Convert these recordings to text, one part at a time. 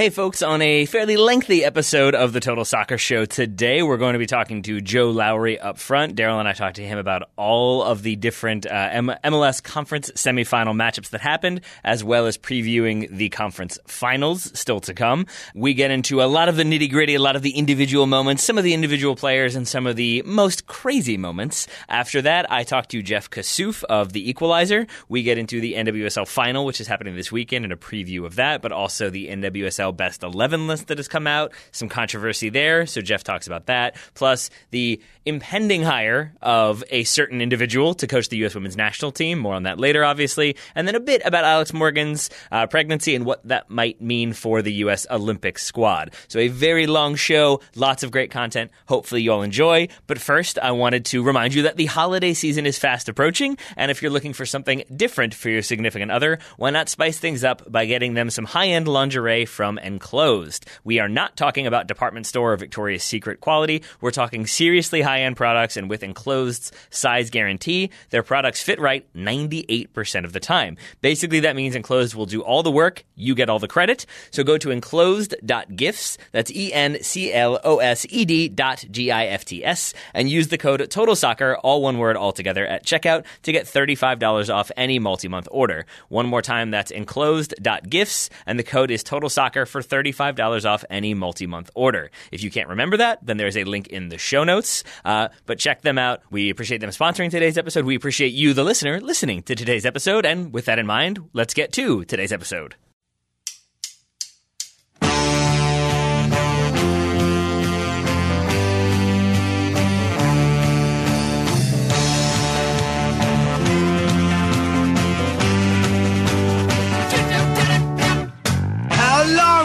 Hey, folks, on a fairly lengthy episode of the Total Soccer Show today, we're going to be talking to Joe Lowery up front. Daryl and I talked to him about all of the different uh, M- MLS conference semifinal matchups that happened, as well as previewing the conference finals still to come. We get into a lot of the nitty gritty, a lot of the individual moments, some of the individual players, and some of the most crazy moments. After that, I talked to Jeff Kassouf of The Equalizer. We get into the NWSL final, which is happening this weekend, and a preview of that, but also the NWSL Best 11 list that has come out. Some controversy there, so Jeff talks about that. Plus, the impending hire of a certain individual to coach the U.S. women's national team. More on that later, obviously. And then a bit about Alex Morgan's uh, pregnancy and what that might mean for the U.S. Olympic squad. So, a very long show, lots of great content. Hopefully, you all enjoy. But first, I wanted to remind you that the holiday season is fast approaching. And if you're looking for something different for your significant other, why not spice things up by getting them some high end lingerie from Enclosed? We are not talking about department store or Victoria's Secret quality. We're talking seriously high end products and with Enclosed's size guarantee, their products fit right 98% of the time. Basically, that means Enclosed will do all the work, you get all the credit. So go to enclosed.gifts, that's E N C L O S E D dot G I F T S, and use the code Total Soccer, all one word altogether, at checkout to get $35 off any multi month order. One more time, that's enclosed.gifts, and the code is Total Soccer for $35 off any multi month order. If you can't remember that, then there's a link in the show notes. Uh, but check them out. We appreciate them sponsoring today's episode. We appreciate you, the listener, listening to today's episode. And with that in mind, let's get to today's episode.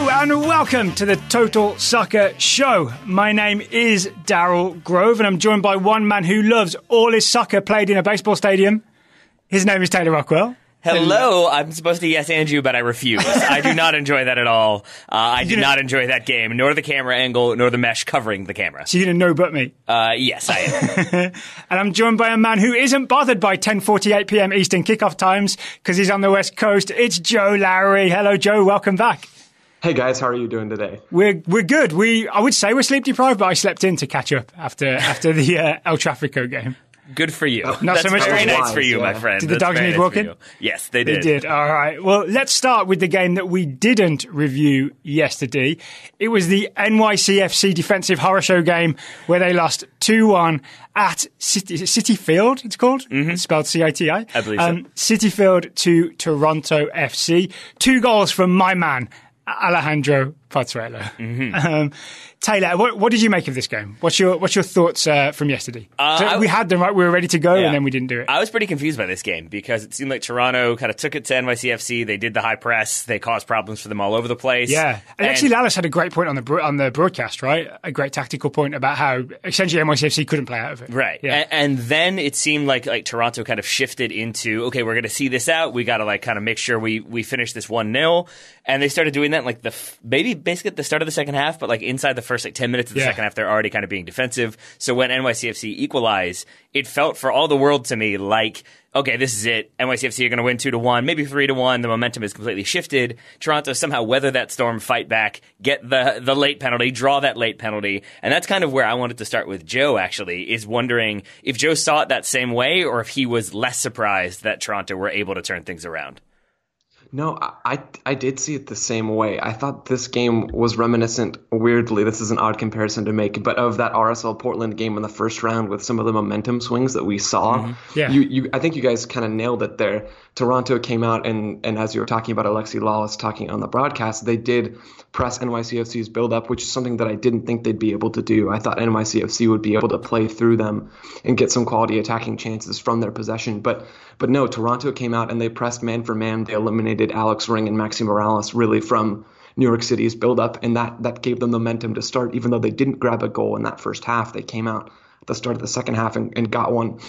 Hello and welcome to the Total Soccer Show. My name is Daryl Grove and I'm joined by one man who loves all his soccer played in a baseball stadium. His name is Taylor Rockwell. Hello, I'm supposed to yes and you, but I refuse. I do not enjoy that at all. Uh, I did not enjoy that game, nor the camera angle, nor the mesh covering the camera. So you didn't know but me. Uh, yes, I am. And I'm joined by a man who isn't bothered by 10:48 p.m. Eastern kickoff times because he's on the West Coast. It's Joe Lowery. Hello, Joe. Welcome back. Hey guys, how are you doing today? We're we're good. We I would say we're sleep deprived, but I slept in to catch up after after the uh, El Trafico game. Good for you. Not That's so much very for nice wise, for you, my friend. Did the That's dogs need nice walking? Yes, they did. They did. did. All right. Well, let's start with the game that we didn't review yesterday. It was the NYCFC defensive horror show game where they lost 2 1 at Citi, Citi Field, it's called. It's spelled C I T I. Mm-hmm. I believe so. Citi Field to Toronto FC. Two goals from my man, Alejandro Pozuelo. Mm-hmm. Um, Taylor, what, what did you make of this game? What's your what's your thoughts uh, from yesterday? Uh, So we had them right. We were ready to go, Yeah. and then we didn't do it. I was pretty confused by this game because it seemed like Toronto kind of took it to NYCFC. They did the high press. They caused problems for them all over the place. Yeah, And- Alexi Lalas had a great point on the bro- on the broadcast, right? A great tactical point about how essentially NYCFC couldn't play out of it. Right. Yeah. A- And, then it seemed like like Toronto kind of shifted into okay, we're going to see this out. We got to like kind of make sure we we finish this one 0 And they started doing that like the f- maybe basically at the start of the second half, but like inside the first like ten minutes of the Yeah. second half, they're already kind of being defensive. So when NYCFC equalize, it felt for all the world to me like. Okay, this is it. NYCFC are going to win two to one, maybe three to one. The momentum is completely shifted. Toronto somehow weather that storm, fight back, get the the late penalty, draw that late penalty, and that's kind of where I wanted to start with Joe. Actually, is wondering if Joe saw it that same way, or if he was less surprised that Toronto were able to turn things around. No, I, I did see it the same way. I thought this game was reminiscent, weirdly, this is an odd comparison to make, but of that RSL Portland game in the first round with some of the momentum swings that we saw. Mm-hmm. Yeah. You, you, I think you guys kind of nailed it there. Toronto came out and, and as you were talking about Alexi Lalas talking on the broadcast, they did press NYCFC's build up, which is something that I didn't think they'd be able to do. I thought NYCFC would be able to play through them and get some quality attacking chances from their possession. But but no, Toronto came out and they pressed man for man. They eliminated Alex Ring and Maxi Morales really from New York City's build up, and that that gave them momentum to start. Even though they didn't grab a goal in that first half, they came out at the start of the second half and, and got one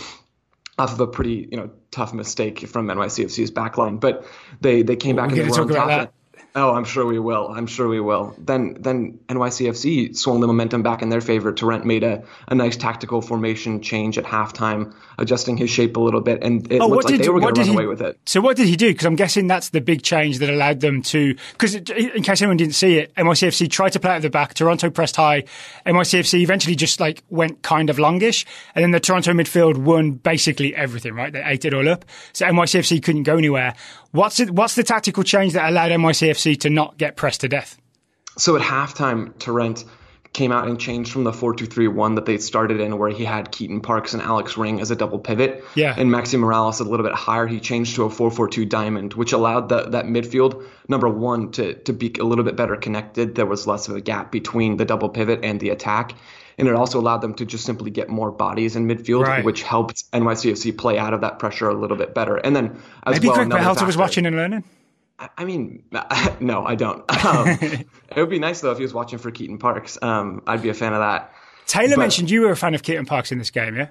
off of a pretty you know tough mistake from NYCFC's backline. But they they came back We're and they were on top. Oh, I'm sure we will. I'm sure we will. Then then NYCFC swung the momentum back in their favor. Torrent made a, a nice tactical formation change at halftime, adjusting his shape a little bit, and it Oh, looked what like did- they were going to run he- away with it. So what did he do? Because I'm guessing that's the big change that allowed them to. Because in case anyone didn't see it, NYCFC tried to play out of the back. Toronto pressed high. NYCFC eventually just like went kind of longish, and then the Toronto midfield won basically everything. Right, they ate it all up. So NYCFC couldn't go anywhere. What's it, What's the tactical change that allowed NYCFC to not get pressed to death? So at halftime, Torrent came out and changed from the 4-2-3-1 that they started in where he had Keaton Parks and Alex Ring as a double pivot Yeah. and Maxi Morales a little bit higher he changed to a 4-4-2 diamond which allowed the, that midfield number one to, to be a little bit better connected there was less of a gap between the double pivot and the attack and it also allowed them to just simply get more bodies in midfield Right. which helped NYCFC play out of that pressure a little bit better and then as Maybe well Greg another Berhalter was watching and learning. I mean, no, I don't. Um, it would be nice though if he was watching for Keaton Parks. Um, I'd be a fan of that. Taylor But- mentioned you were a fan of Keaton Parks in this game, yeah?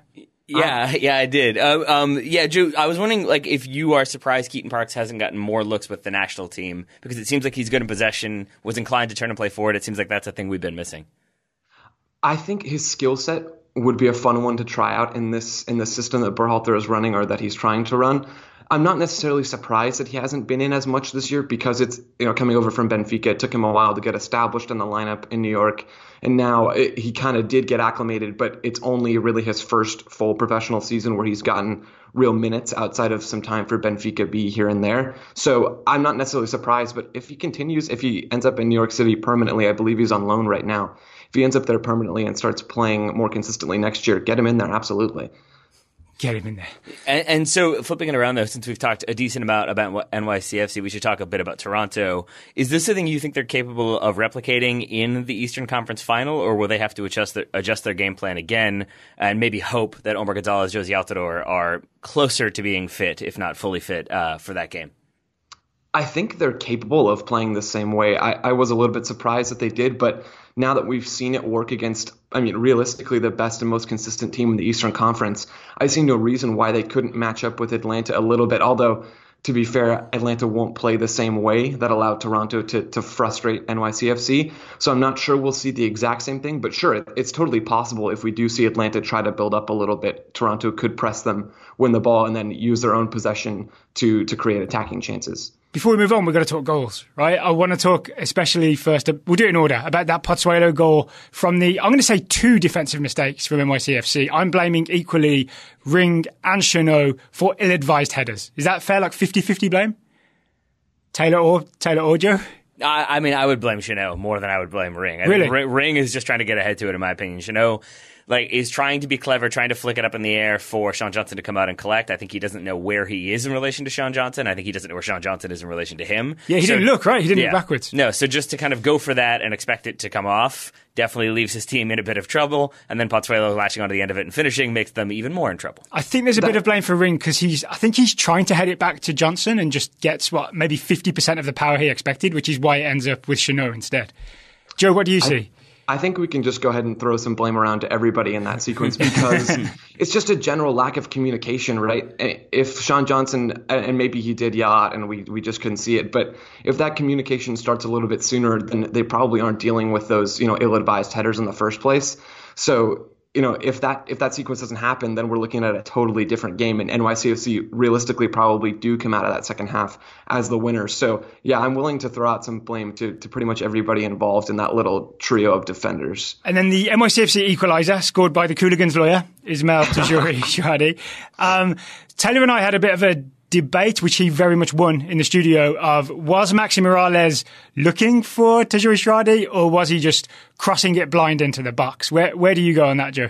Yeah, yeah, I did. Uh, um, yeah, Joe, I was wondering, like, if you are surprised Keaton Parks hasn't gotten more looks with the national team because it seems like he's good in possession, was inclined to turn and play forward. It seems like that's a thing we've been missing. I think his skill set would be a fun one to try out in this in the system that Berhalter is running or that he's trying to run. I'm not necessarily surprised that he hasn't been in as much this year because it's you know coming over from Benfica. It took him a while to get established in the lineup in New York, and now it, he kind of did get acclimated. But it's only really his first full professional season where he's gotten real minutes outside of some time for Benfica B here and there. So I'm not necessarily surprised. But if he continues, if he ends up in New York City permanently, I believe he's on loan right now. If he ends up there permanently and starts playing more consistently next year, get him in there absolutely. Get him in there. And, and so, flipping it around though, since we've talked a decent amount about NYCFC, we should talk a bit about Toronto. Is this something you think they're capable of replicating in the Eastern Conference Final, or will they have to adjust their, adjust their game plan again and maybe hope that Omar Gonzalez, Jozy Altidore are closer to being fit, if not fully fit, uh, for that game? I think they're capable of playing the same way. I, I was a little bit surprised that they did, but now that we've seen it work against, I mean, realistically, the best and most consistent team in the Eastern Conference, I see no reason why they couldn't match up with Atlanta a little bit. Although, to be fair, Atlanta won't play the same way that allowed Toronto to, to frustrate NYCFC. So I'm not sure we'll see the exact same thing, but sure, it's totally possible if we do see Atlanta try to build up a little bit, Toronto could press them, win the ball, and then use their own possession to to create attacking chances. Before we move on, we've got to talk goals, right? I want to talk especially first, we'll do it in order, about that Pozuelo goal from the, I'm going to say two defensive mistakes from NYCFC. I'm blaming equally Ring and Chanot for ill-advised headers. Is that fair, like 50-50 blame? Taylor or, Taylor or Joe? I, I mean, I would blame Chanel more than I would blame Ring. I Really? Ring, Ring is just trying to get ahead to it, in my opinion. Chanel, like, is trying to be clever, trying to flick it up in the air for Sean Johnson to come out and collect. I think he doesn't know where he is in relation to Sean Johnson. I think he doesn't know where Sean Johnson is in relation to him. Yeah, he So- didn't look, right? He didn't yeah. look backwards. No, so just to kind of go for that and expect it to come off definitely leaves his team in a bit of trouble. And then Pozuelo latching onto the end of it and finishing makes them even more in trouble. I think there's a bit of blame for Ring because he's, I think he's trying to head it back to Johnson and just gets what, maybe 50% of the power he expected, which is why it ends up with Chanot instead. Joe, what do you see? I think we can just go ahead and throw some blame around to everybody in that sequence because it's just a general lack of communication, right? If Sean Johnson, and maybe he did out and we, we just couldn't see it, but if that communication starts a little bit sooner, then they probably aren't dealing with those, you know, ill-advised headers in the first place. So, you know, if that if that sequence doesn't happen, then we're looking at a totally different game, and NYCFC realistically probably do come out of that second half as the winners. So, yeah, I'm willing to throw out some blame to, to pretty much everybody involved in that little trio of defenders. And then the NYCFC equaliser scored by the Cooligans lawyer, Ismail Tajuri Shadi. Um, Taylor and I had a bit of a debate, which he very much won in the studio, of was Maxi Morales looking for Tajouri-Shradi or was he just crossing it blind into the box? Where, where do you go on that, Joe?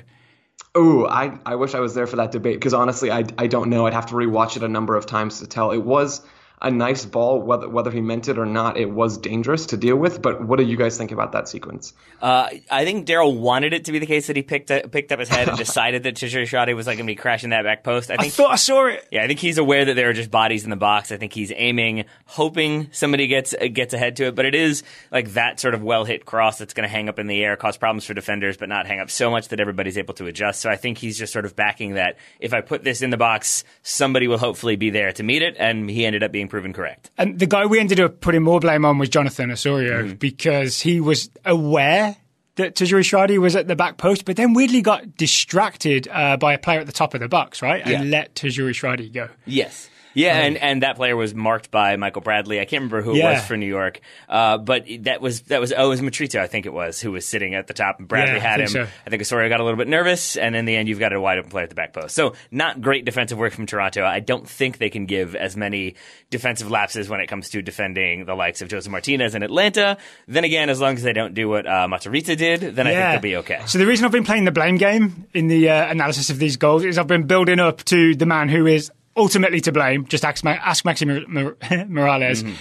Oh, I, I wish I was there for that debate because honestly, I, I don't know. I'd have to rewatch it a number of times to tell. It was a nice ball, whether whether he meant it or not. It was dangerous to deal with. But what do you guys think about that sequence? Uh, I think Daryl wanted it to be the case that he picked up, picked up his head and decided that Tajouri-Shradi was like going to be crashing that back post. I I think thought I saw it. Yeah, I think he's aware that there are just bodies in the box. I think he's aiming, hoping somebody gets uh, gets ahead to it. But it is like that sort of well hit cross that's going to hang up in the air, cause problems for defenders, but not hang up so much that everybody's able to adjust. So I think he's just sort of backing that. If I put this in the box, somebody will hopefully be there to meet it, and he ended up being being proven correct. And the guy we ended up putting more blame on was Jonathan Osorio Mm-hmm. because he was aware that Tajouri-Shradi was at the back post, but then weirdly got distracted uh, by a player at the top of the box, right? And Yeah. let Tajouri-Shradi go. Yes. Yeah, and, and that player was marked by Michael Bradley. I can't remember who it was for New York, uh, but that was that was oh, it was Mitrita, I think it was, who was sitting at the top. And Bradley Yeah, I had him. think so. I think Osorio got a little bit nervous, and in the end, you've got a wide open player at the back post. So not great defensive work from Toronto. I don't think they can give as many defensive lapses when it comes to defending the likes of Josef Martinez in Atlanta. Then again, as long as they don't do what uh, Matarrita did, then I think they'll be okay. So the reason I've been playing the blame game in the uh, analysis of these goals is I've been building up to the man who is ultimately to blame. Just ask, ask Maxi Mor- Mor- Morales. Mm-hmm.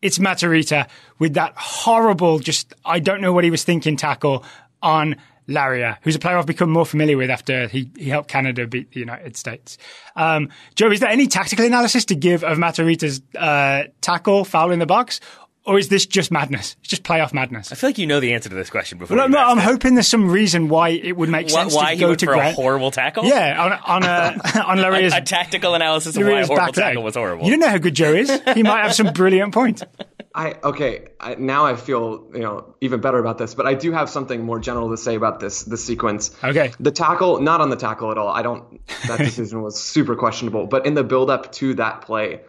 It's Matarrita with that horrible, just I don't know what he was thinking tackle on Laryea, who's a player I've become more familiar with after he, he helped Canada beat the United States. Um, Joe, is there any tactical analysis to give of Matarrita's uh, tackle foul in the box? Or is this just madness? It's just playoff madness. I feel like you know the answer to this question before. Well, you no, asked I'm it. hoping there's some reason why it would make Why, sense why to he go went to for a Grant. horrible tackle? Yeah, on on a, on a, a tactical analysis of why a Laryea's horrible tackle was horrible. You don't know how good Joe is. He might have some brilliant point. I okay. I, now I feel you know even better about this, but I do have something more general to say about this this sequence. Okay. The tackle, not on the tackle at all. I don't. That decision was super questionable. But in the build up to that play,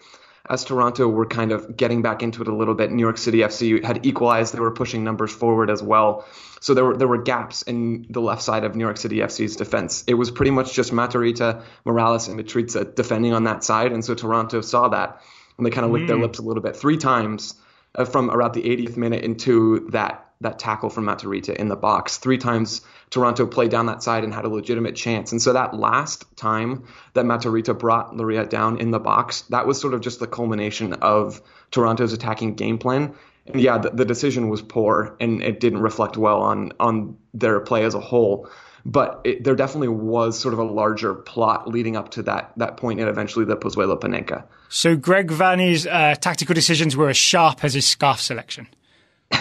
as Toronto were kind of getting back into it a little bit, New York City FC had equalized. They were pushing numbers forward as well. So there were there were gaps in the left side of New York City FC's defense. It was pretty much just Matarrita, Morales, and Mitrita defending on that side, and so Toronto saw that and they kind of licked their lips a little bit three times uh, from around the 80th minute into that that tackle from Matarrita in the box. Three times Toronto played down that side and had a legitimate chance. And so that last time that Matarrita brought Laryea down in the box, that was sort of just the culmination of Toronto's attacking game plan. And yeah, the, the decision was poor and it didn't reflect well on on their play as a whole. But it, there definitely was sort of a larger plot leading up to that that point and eventually the Pozuelo Panenka. So Greg Vanney's uh, tactical decisions were as sharp as his scarf selection.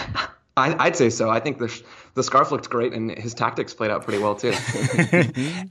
I, I'd say so. I think the the scarf looked great, and his tactics played out pretty well too.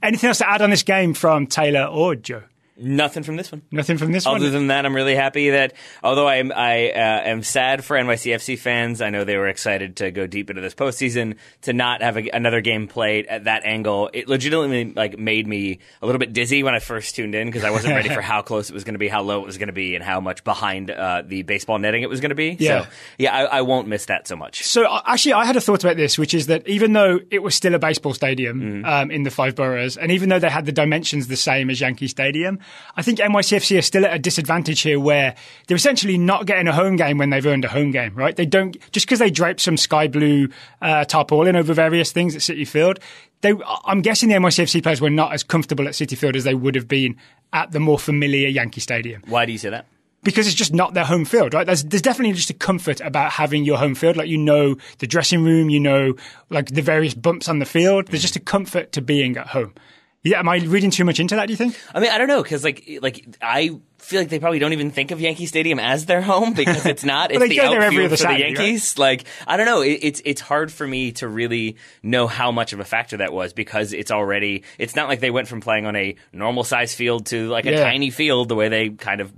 Anything else to add on this game from Taylor or Joe? Nothing from this one. Nothing from this Other one. Other than that, I'm really happy that although I am I uh, am sad for NYCFC fans, I know they were excited to go deep into this postseason to not have a, another game played at that angle. It legitimately like made me a little bit dizzy when I first tuned in because I wasn't ready for how close it was going to be, how low it was going to be, and how much behind uh, the baseball netting it was going to be. Yeah. So yeah, I, I won't miss that so much. So uh, actually, I had a thought about this, which is that even though it was still a baseball stadium Mm-hmm. um, in the five boroughs, and even though they had the dimensions the same as Yankee Stadium, I think NYCFC are still at a disadvantage here, where they're essentially not getting a home game when they've earned a home game. Right? They don't just because they drape some sky blue uh, tarpaulin over various things at Citi Field. They, I'm guessing the NYCFC players were not as comfortable at Citi Field as they would have been at the more familiar Yankee Stadium Why do you say that? because it's just not their home field, right? There's, there's definitely just a comfort about having your home field. Like, you know, the dressing room, you know, like the various bumps on the field. There's just a comfort to being at home. Yeah, am I reading too much into that, do you think? I mean, I don't know because like like I feel like they probably don't even think of Yankee Stadium as their home because it's not. It's they the go there every outfield for the Saturday, right? Yankees. Like I don't know. It, it's it's hard for me to really know how much of a factor that was because it's already. It's not like they went from playing on a normal size field to like a Yeah. tiny field the way they kind of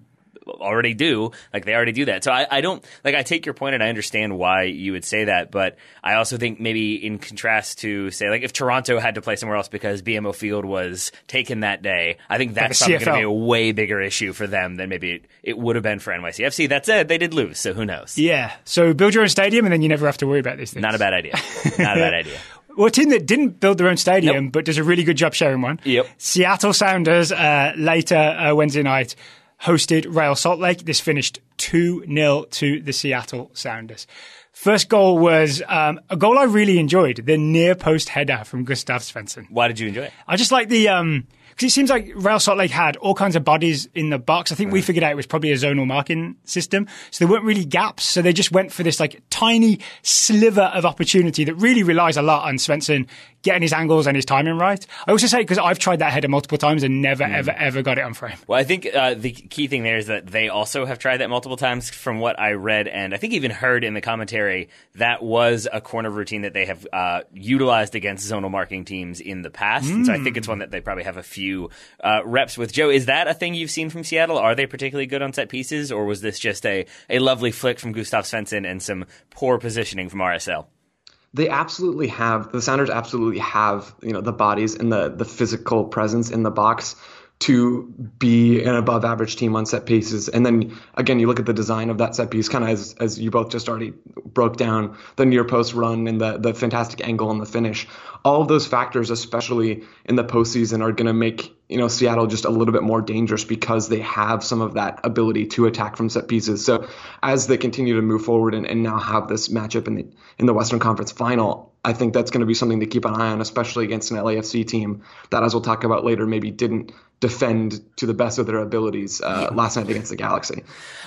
already do like they already do that so I, I don't like i take your point and i understand why you would say that but i also think maybe in contrast to say like if toronto had to play somewhere else because bmo field was taken that day i think that's probably going to be a way bigger issue for them than maybe it, it would have been for nycfc that said they did lose so who knows Yeah. So build your own stadium and then you never have to worry about these things. not a bad idea not a bad idea Well, a team that didn't build their own stadium but does a really good job sharing one. Yep. Seattle Sounders uh, later uh, Wednesday night hosted Real Salt Lake. This finished 2 0 to the Seattle Sounders. First goal was um, a goal I really enjoyed the near post header from Gustav Svensson. why did you enjoy it I just like the. Um, because it seems like Real Salt Lake had all kinds of bodies in the box. I think we figured out it was probably a zonal marking system. So there weren't really gaps. So they just went for this like tiny sliver of opportunity that really relies a lot on Svensson getting his angles and his timing right. I also say because I've tried that header multiple times and never, ever, ever got it on frame. Well, I think uh, the key thing there is that they also have tried that multiple times. From what I read, and I think even heard in the commentary, that was a corner routine that they have uh, utilized against zonal marking teams in the past. And so I think it's one that they probably have a few few uh, reps with Joe. Is that a thing you've seen from Seattle? Are they particularly good on set pieces, or was this just a, a lovely flick from Gustav Svensson and some poor positioning from RSL? They absolutely have the Sounders absolutely have you know the bodies and the the physical presence in the box to be an above average team on set pieces. And then again, you look at the design of that set piece, kind of as, as you both just already broke down the near post run and the, the fantastic angle and the finish. All of those factors, especially in the postseason, are going to make you know Seattle just a little bit more dangerous because they have some of that ability to attack from set pieces. So as they continue to move forward and, and now have this matchup in the in the Western Conference Final, I think that's going to be something to keep an eye on, especially against an LAFC team that, as we'll talk about later, maybe didn't defend to the best of their abilities uh, last night against the Galaxy.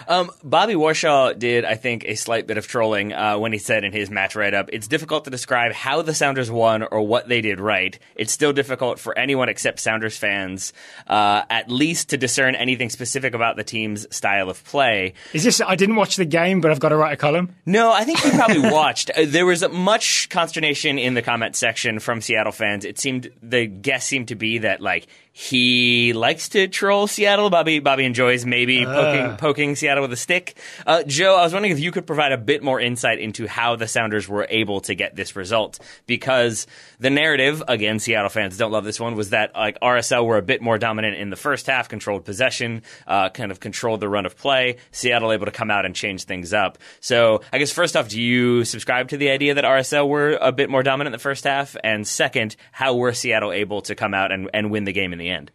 Um, Bobby Warshaw did, I think, a slight bit of trolling uh, when he said in his match write up, "It's difficult to describe how the Sounders won or what they did right. It's still difficult for anyone except Sounders fans, uh, at least to discern anything specific about the team's style of play." Is this? I didn't watch the game, but I've got to write a column. No, I think you probably watched. Uh, there was much consternation in the comment section from Seattle fans. It seemed the guess seemed to be that like he likes to troll Seattle. Bobby Bobby enjoys maybe Uh. poking, poking Seattle with a stick. Uh, Joe, I was wondering if you could provide a bit more insight into how the Sounders were able to get this result because the narrative, again, Seattle fans don't love this one, was that like RSL were a bit more dominant in the first half, controlled possession, uh, kind of controlled the run of play. Seattle able to come out and change things up. So I guess first off, do you subscribe to the idea that RSL were a bit more dominant in the first half? And second, how were Seattle able to come out and, and win the game in the end?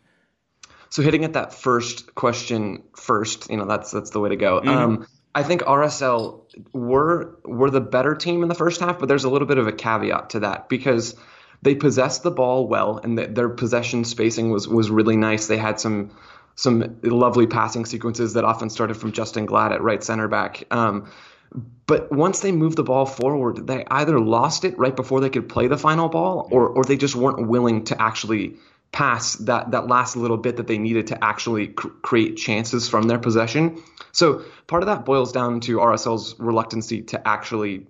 So hitting at that first question first, you know, that's that's the way to go. Um, I think RSL were were the better team in the first half, but there's a little bit of a caveat to that because they possessed the ball well and the, their possession spacing was was really nice. They had some some lovely passing sequences that often started from Justin Glad at right center back. Um, but once they moved the ball forward, they either lost it right before they could play the final ball, or or they just weren't willing to actually pass that that last little bit that they needed to actually cr- create chances from their possession. So part of that boils down to RSL's reluctancy to actually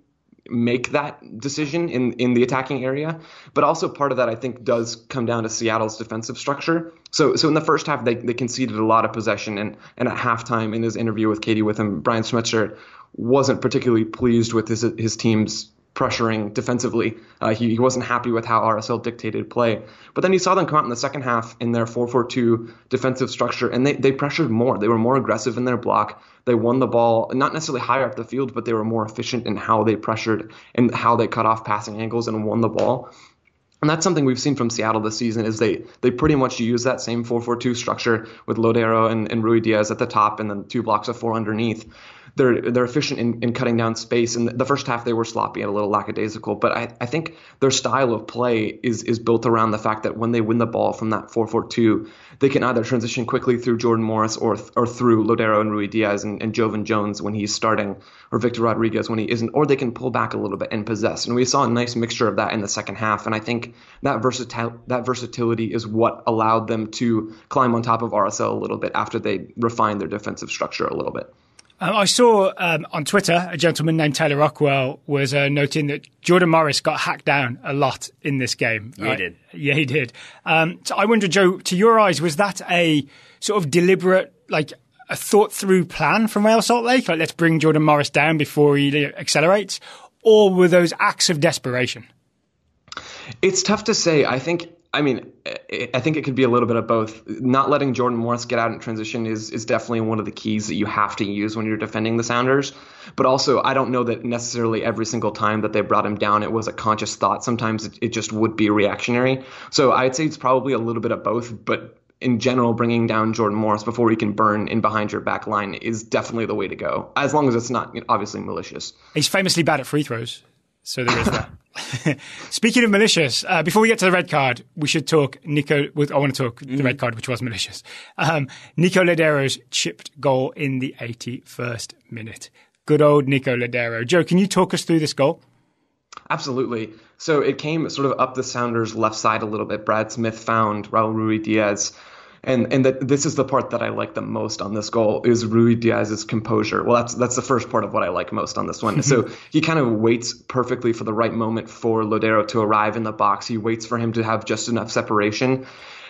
make that decision in in the attacking area, but also part of that I think does come down to Seattle's defensive structure. So so in the first half they, they conceded a lot of possession and and at halftime in his interview with Katie Witham, Brian Schmetzer wasn't particularly pleased with his his team's pressuring defensively. Uh, he, he wasn't happy with how RSL dictated play. But then you saw them come out in the second half in their 4 4 2 defensive structure, and they, they pressured more. They were more aggressive in their block. They won the ball, not necessarily higher up the field, but they were more efficient in how they pressured and how they cut off passing angles and won the ball. And that's something we've seen from Seattle this season is they they pretty much use that same 4-4-2 structure with Lodeiro and, and Ruidíaz at the top and then two blocks of four underneath. They're they're efficient in, in cutting down space. And the first half they were sloppy and a little lackadaisical. But I, I think their style of play is is built around the fact that when they win the ball from that 4-4-2, they can either transition quickly through Jordan Morris or or through Lodeiro and Ruidíaz and, and Joevin Jones when he's starting or Victor Rodriguez when he isn't, or they can pull back a little bit and possess. And we saw a nice mixture of that in the second half. And I think that versatil- that versatility is what allowed them to climb on top of RSL a little bit after they refined their defensive structure a little bit. Um, I saw um, on Twitter a gentleman named Taylor Rockwell was uh, noting that Jordan Morris got hacked down a lot in this game. Yeah, he did. Yeah, he did. Um, so I wonder, Joe, to your eyes, was that a sort of deliberate, like a thought through plan from Real Salt Lake? Like, let's bring Jordan Morris down before he accelerates? Or were those acts of desperation? It's tough to say. I think. I mean, I think it could be a little bit of both. Not letting Jordan Morris get out in transition is is definitely one of the keys that you have to use when you're defending the Sounders. But also, I don't know that necessarily every single time that they brought him down, it was a conscious thought. Sometimes it, it just would be reactionary. So I'd say it's probably a little bit of both. But in general, bringing down Jordan Morris before he can burn in behind your back line is definitely the way to go, as long as it's not you know, obviously malicious. He's famously bad at free throws, so there is that. Speaking of malicious, uh, before we get to the red card, we should talk Nico. I want to talk the red card, which was malicious. Um, Nico Lodeiro's chipped goal in the 81st minute. Good old Nico Lodeiro. Joe, can you talk us through this goal? Absolutely. So it came sort of up the Sounders' left side a little bit. Brad Smith found Raúl Ruidíaz And and that this is the part that I like the most on this goal is Ruidíaz's composure. Well, that's that's the first part of what I like most on this one. so he kind of waits perfectly for the right moment for Lodeiro to arrive in the box. He waits for him to have just enough separation.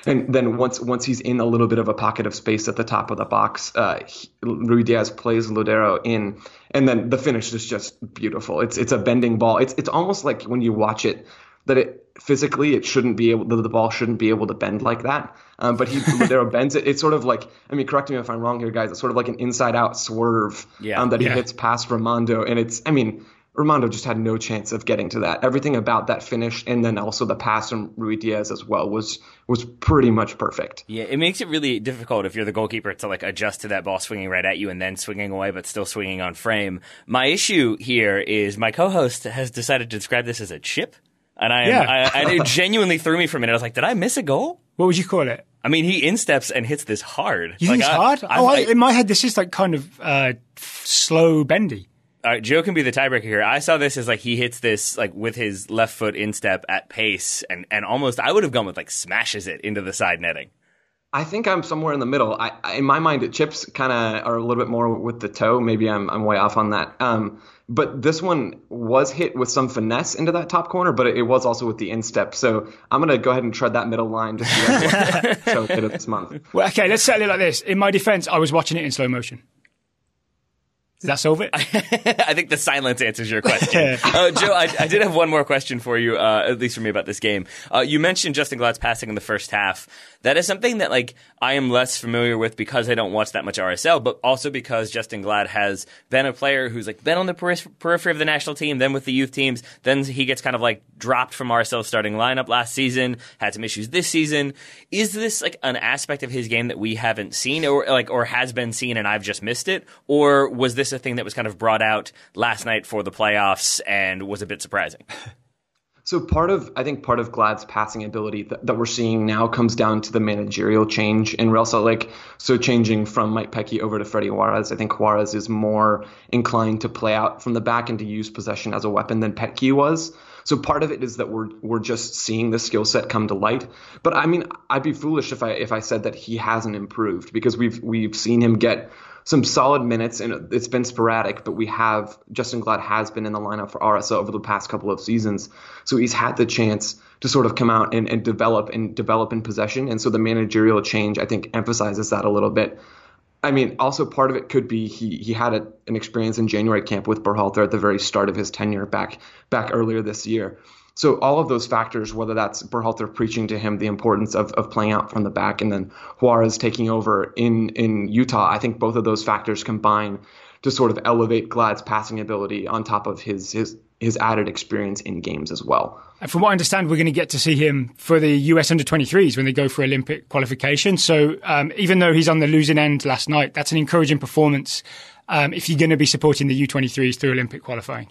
And then once once he's in a little bit of a pocket of space at the top of the box, uh, Ruidíaz plays Lodeiro in, and then the finish is just beautiful. It's it's a bending ball. It's it's almost like when you watch it that it physically it shouldn't be able the, the ball shouldn't be able to bend like that. Um, but he Lodeiro bends it. It's sort of like I mean, correct me if I'm wrong here, guys. It's sort of like an inside out swerve yeah. um, that he yeah. hits past Rimando, and it's I mean. Rimando just had no chance of getting to that. Everything about that finish, and then also the pass from Ruidíaz as well, was was pretty much perfect. Yeah, it makes it really difficult if you're the goalkeeper to like adjust to that ball swinging right at you and then swinging away, but still swinging on frame. My issue here is my co-host has decided to describe this as a chip, and I, am, Yeah. I, I it genuinely threw me for a minute. I was like, did I miss a goal? What would you call it? I mean, he insteps and hits this hard. You like, think it's I- hard? I- oh, I, in my head, this is like kind of uh, slow bendy. All right, Joe can be the tiebreaker here. I saw this as like he hits this like with his left foot instep at pace, and and almost I would have gone with like smashes it into the side netting. I think I'm somewhere in the middle. I, I in my mind, chips kind of are a little bit more with the toe. Maybe I'm I'm way off on that. Um, but this one was hit with some finesse into that top corner, but it, it was also with the instep. So I'm gonna go ahead and tread that middle line just to get show hit of this month. Well, okay, let's settle it like this. In my defense, I was watching it in slow motion. Does that solve it? I think the silence answers your question. uh, Joe, I, I did have one more question for you, uh, at least for me about this game. Uh, you mentioned Justin Glad's passing in the first half. That is something that like I am less familiar with because I don't watch that much RSL, but also because Justin Glad has been a player who's like been on the peripher- periphery of the national team, then with the youth teams, then he gets kind of like dropped from RSL starting lineup last season, had some issues this season. Is this like an aspect of his game that we haven't seen, or like or has been seen and I've just missed it, or was this a thing that was kind of brought out last night for the playoffs and was a bit surprising? So part of I think part of Glad's passing ability that, that we're seeing now comes down to the managerial change in Real Salt Lake. So changing from Mike Petke over to Freddie Juarez, I think Juarez is more inclined to play out from the back and to use possession as a weapon than Petke was. So part of it is that we're we're just seeing the skill set come to light. But I mean, I'd be foolish if I if I said that he hasn't improved because we've we've seen him get some solid minutes and it's been sporadic, but we have Justin Glad has been in the lineup for RSL over the past couple of seasons. So he's had the chance to sort of come out and, and develop and develop in possession. And so the managerial change, I think, emphasizes that a little bit. I mean, also part of it could be he he had a, an experience in January camp with Berhalter at the very start of his tenure back back earlier this year. So all of those factors, whether that's Berhalter preaching to him the importance of, of playing out from the back, and then Juarez taking over in in Utah, I think both of those factors combine to sort of elevate Glad's passing ability on top of his his his added experience in games as well. And from what I understand, we're going to get to see him for the US under 23s when they go for Olympic qualification. So um, even though he's on the losing end last night, that's an encouraging performance um, if you're going to be supporting the U23s through Olympic qualifying.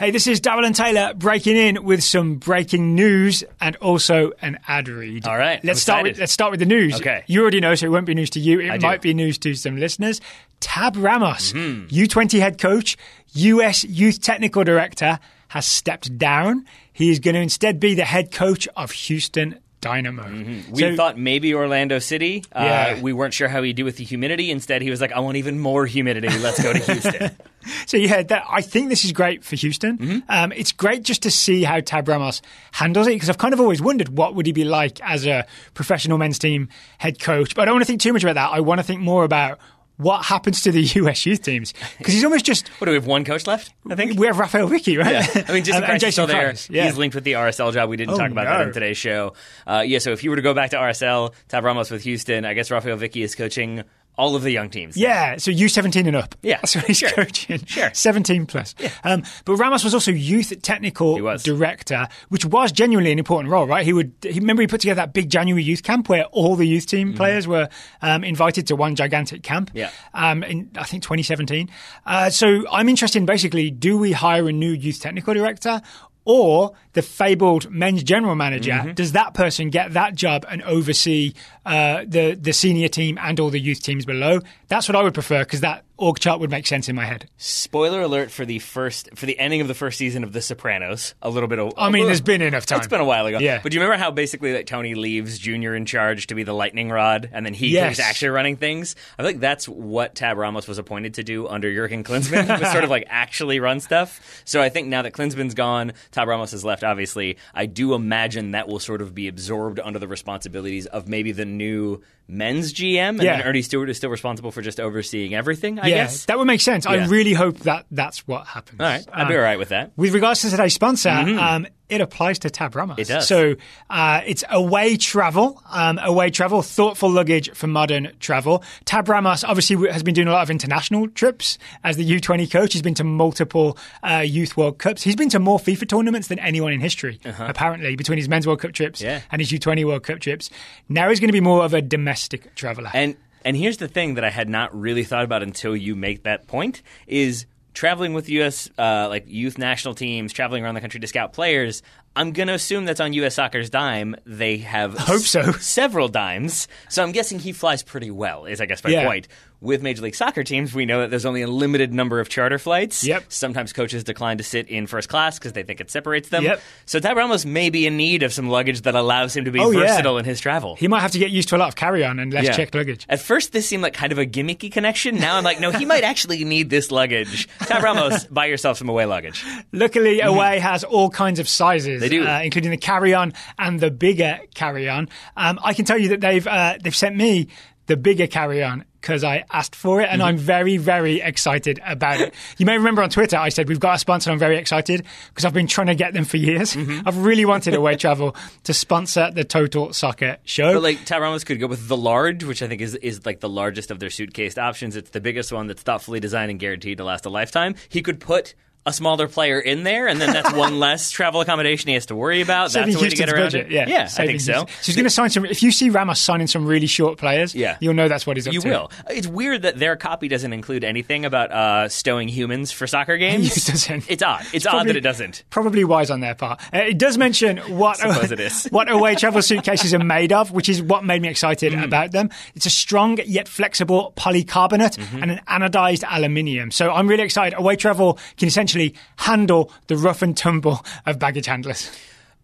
Hey, this is Daryl and Taylor breaking in with some breaking news and also an ad read. All right, let's start with let's start with the news. Okay. you already know, so it won't be news to you. It do. might be news to some listeners. Tab Ramos, Mm-hmm. U20 head coach, US youth technical director, has stepped down. He is going to instead be the head coach of Houston Dynamo. Mm-hmm. We So- thought maybe Orlando City. Yeah. Uh, we weren't sure how he'd do with the humidity. Instead, he was like, I want even more humidity. Let's go to Houston. So yeah, that, I think this is great for Houston. Mm-hmm. Um, it's great just to see how Tab Ramos handles it because I've kind of always wondered what would he be like as a professional men's team head coach. But I don't want to think too much about that. I want to think more about what happens to the US youth teams because he's almost just. what do we have? One coach left? I think. We have Raphael Wicky, right? Yeah. I mean, Jason Um, and Kreis is still there. Yeah. He's linked with the RSL job. We didn't Oh, talk about that in today's show. Uh, yeah, so if you were to go back to RSL, Tab Ramos with Houston, I guess Raphael Wicky is coaching all of the young teams. Yeah, so U17 and up. Yeah, That's what he's sure. coaching. Sure. 17 plus. Um, but Ramos was also youth technical director, which was genuinely an important role, right? He would, he, remember he put together that big January youth camp where all the youth team players were um, invited to one gigantic camp. Mm-hmm. Yeah. Um, in, I think 2017. Uh, so I'm interested in basically, do we hire a new youth technical director? Or the fabled men's general manager, Mm-hmm. does that person get that job and oversee uh, the the senior team and all the youth teams below? That's what I would prefer because that org chart would make sense in my head. Spoiler alert for the first for the ending of the first season of The Sopranos. A little bit of I mean, there's been enough time. It's been a while ago. Yeah. But do you remember how basically like Tony leaves Junior in charge to be the lightning rod, and then he Yes. he's actually running things? I think that's what Tab Ramos was appointed to do under Jurgen Klinsmann. was sort of like actually run stuff. So I think now that Klinsmann's gone, Tab Ramos has left. Obviously, I do imagine that will sort of be absorbed under the responsibilities of maybe the new men's GM, and Yeah. then Earnie Stewart is still responsible for just overseeing everything. I yeah, guess. that would make sense. I really hope that that's what happens. all right, I'd be Um, all right with that. With regards to today's sponsor, um, it applies to Tab Ramos. It does. So uh, it's away travel, um, away travel, thoughtful luggage for modern travel. Tab Ramos obviously has been doing a lot of international trips as the U20 coach. He's been to multiple uh, Youth World Cups. He's been to more FIFA tournaments than anyone in history, apparently, between his Men's World Cup trips Uh-huh. Yeah. and his U20 World Cup trips. Now he's going to be more of a domestic traveller. And and here's the thing that I had not really thought about until you make that point is traveling with U.S. Uh, like youth national teams, traveling around the country to scout players. I'm gonna assume that's on U.S. Soccer's dime. They have Hope so. several dimes, so I'm guessing he flies pretty well. Is I guess my Yeah. point. With Major League Soccer teams, we know that there's only a limited number of charter flights. Yep. Sometimes coaches decline to sit in first class because they think it separates them. Yep. So Tab Ramos may be in need of some luggage that allows him to be Oh, yeah. versatile in his travel. he might have to get used to a lot of carry on and less Yeah. checked luggage. At first, this seemed like kind of a gimmicky connection. Now I'm like, no, he might actually need this luggage. Tab Ramos, buy yourself some away luggage. Luckily, Away has all kinds of sizes, Mm-hmm. They do. Uh, including the carry-on and the bigger carry-on. Um, I can tell you that they've uh, they've sent me the bigger carry-on because I asked for it, and Mm-hmm. I'm very very excited about it. You may remember on Twitter I said we've got a sponsor. and I'm very excited because I've been trying to get them for years. Mm-hmm. I've really wanted Away Travel to sponsor the Total Soccer Show. But like Tab Ramos could go with the large, which I think is is like the largest of their suitcase options. It's the biggest one that's thoughtfully designed and guaranteed to last a lifetime. He could put a smaller player in there, and then that's one less travel accommodation he has to worry about. Saving that's a way to get around budget, it. yeah, I Saving think so. Houston. So he's going to sign some. If you see Ramos signing some really short players, Yeah. you'll know that's what he's up You to. will. It's weird that their copy doesn't include anything about uh, stowing humans for soccer games. It doesn't. It's odd. It's, odd probably- that it doesn't. Probably wise on their part. Uh, it does mention what is. what away travel suitcases are made of, which is what made me excited Mm. about them. It's a strong yet flexible polycarbonate Mm-hmm. and an anodized aluminium. So I'm really excited. Away travel can essentially handle the rough and tumble of baggage handlers.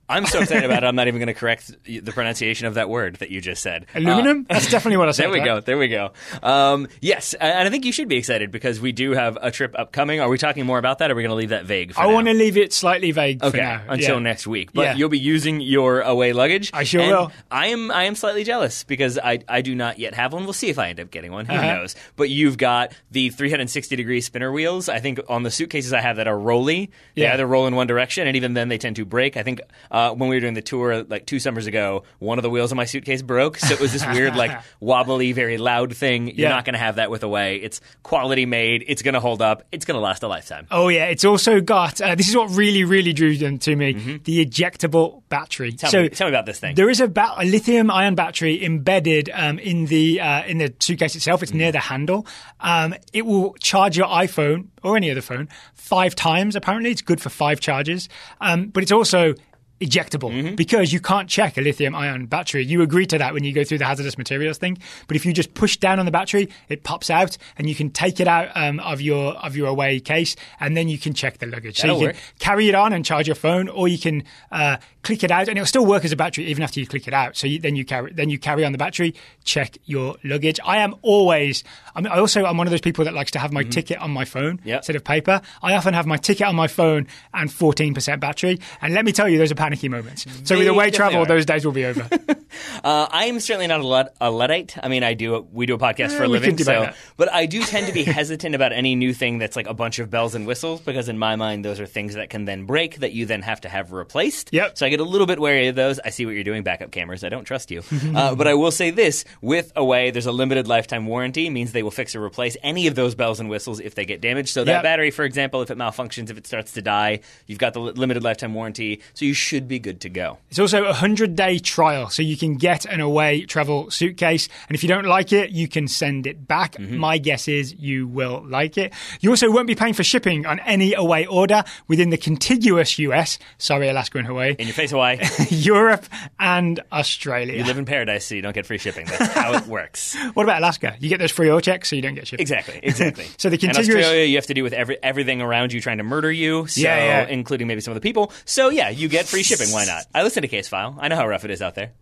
I'm so excited about it. I'm not even going to correct the pronunciation of that word that you just said. Aluminum? That's definitely what I said. There we right? go. There we go. Um, yes, and I think you should be excited because we do have a trip upcoming. Are we talking more about that? or Are we going to leave that vague? For I want to leave it slightly vague Okay, for now. until Yeah. next week. But Yeah. you'll be using your away luggage. I sure and will. I am I am slightly jealous because I, I do not yet have one. We'll see if I end up getting one. Who Uh-huh. knows? But you've got the 360 degree spinner wheels. I think on the suitcases I have that are rolly. They Yeah. either roll in one direction, and even then they tend to break. I think uh, when we were doing the tour like two summers ago, one of the wheels on my suitcase broke. So it was this weird like wobbly, very loud thing. You're Yeah. not going to have that with away. It's quality made. It's going to hold up. It's going to last a lifetime. Oh yeah, it's also got. Uh, this is what really, really drew them to me: the ejectable battery. Mm-hmm. Tell, so me, tell me about this thing. There is a, ba- a lithium-ion battery embedded um, in the uh, in the suitcase itself. It's near the handle. Um, it will charge your iPhone or any other phone five times. Apparently, it's good for five charges. Um, but it's also ejectable Mm-hmm. because you can't check a lithium ion battery. You agree to that when you go through the hazardous materials thing. But if you just push down on the battery, it pops out and you can take it out um, of your of your away case and then you can check the luggage. So That'll you work. can carry it on and charge your phone, or you can uh, click it out and it'll still work as a battery even after you click it out. So you, then you carry then you carry on the battery, check your luggage. I am always. I mean, I also I'm one of those people that likes to have my ticket on my phone Yep. instead of paper. I often have my ticket on my phone and 14% battery. And let me tell you, those are panicky moments. So with away definitely travel, are. those days will be over. Uh, I am certainly not a, Lud- a Luddite. I mean, I do. We do a podcast for a living, so. But I do tend to be hesitant about any new thing that's like a bunch of bells and whistles because, in my mind, those are things that can then break that you then have to have replaced. Yep. So I get a little bit wary of those. I see what you're doing, backup cameras. I don't trust you. uh, but I will say this: with Away, there's a limited lifetime warranty. Means they will fix or replace any of those bells and whistles if they get damaged. So that Yep. battery, for example, if it malfunctions, if it starts to die, you've got the limited lifetime warranty, so you should be good to go. It's also a 100 day trial, so you can get an away travel suitcase. And if you don't like it, you can send it back. Mm-hmm. My guess is you will like it. You also won't be paying for shipping on any away order within the contiguous US, sorry, Alaska and Hawaii, In your face, Hawaii. Europe, and Australia. You live in paradise, so you don't get free shipping. That's how it works. what about Alaska? You get those free oil checks, so you don't get shipped. Exactly, exactly. So the In contiguous- Australia, you have to do with every, everything around you trying to murder you. So, Yeah, yeah. including maybe some of the people. So yeah, you get free shipping. Why not? I listen to Case File. I know how rough it is out there.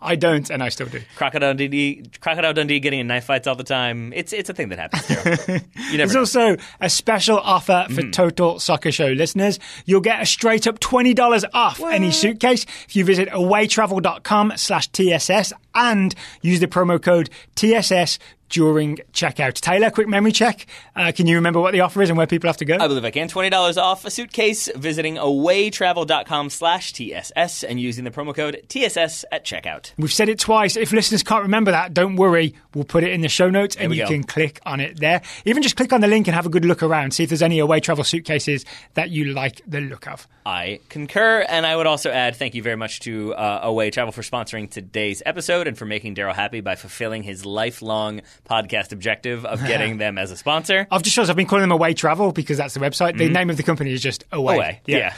I don't, and I still do. Crocodile Dundee, Crocodile Dundee, getting in knife fights all the time. It's it's a thing that happens. You never. There's know. also a special offer Mm. for Total Soccer Show listeners. You'll get a straight up $20 off any suitcase if you visit awaytravel.com slash TSS and use the promo code TSS during checkout. Taylor, quick memory check. Uh, can you remember what the offer is and where people have to go? I believe I can. Twenty dollars off a suitcase visiting awaytravel.com slash TSS and using the promo code TSS at checkout. We've said it twice. If listeners can't remember that, don't worry. We'll put it in the show notes and you go. can click on it there. Even just click on the link and have a good look around. See if there's any away travel suitcases that you like the look of. I concur, and I would also add thank you very much to uh, Away Travel for sponsoring today's episode and for making Daryl happy by fulfilling his lifelong podcast objective of getting them as a sponsor. I've just realised I've been calling them Away Travel because that's the website. The name of the company is just Away. Mm-hmm. Away, yeah.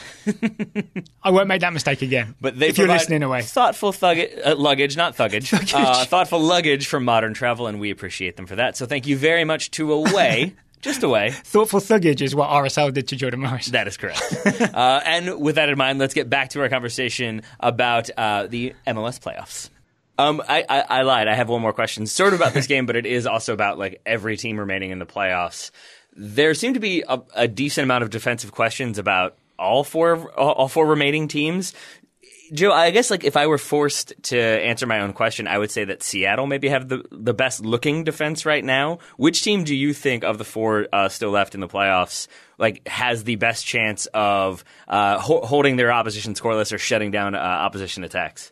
I won't make that mistake again. But they if you're listening away, thoughtful thug- uh, luggage, not thuggage, Uh, thoughtful luggage for modern travel, and we appreciate them for that. So thank you very much to Away, just Away. thoughtful thuggage is what RSL did to Jordan Morris. That is correct. uh, and with that in mind, let's get back to our conversation about uh, the MLS playoffs. Um, I, I, I lied. I have one more question, sort of about this game, but it is also about like every team remaining in the playoffs. There seem to be a, a decent amount of defensive questions about all four all, four remaining teams. Joe, I guess like if I were forced to answer my own question, I would say that Seattle maybe have the the best looking defense right now. Which team do you think of the four uh, still left in the playoffs like has the best chance of uh, ho- holding their opposition scoreless or shutting down uh, opposition attacks?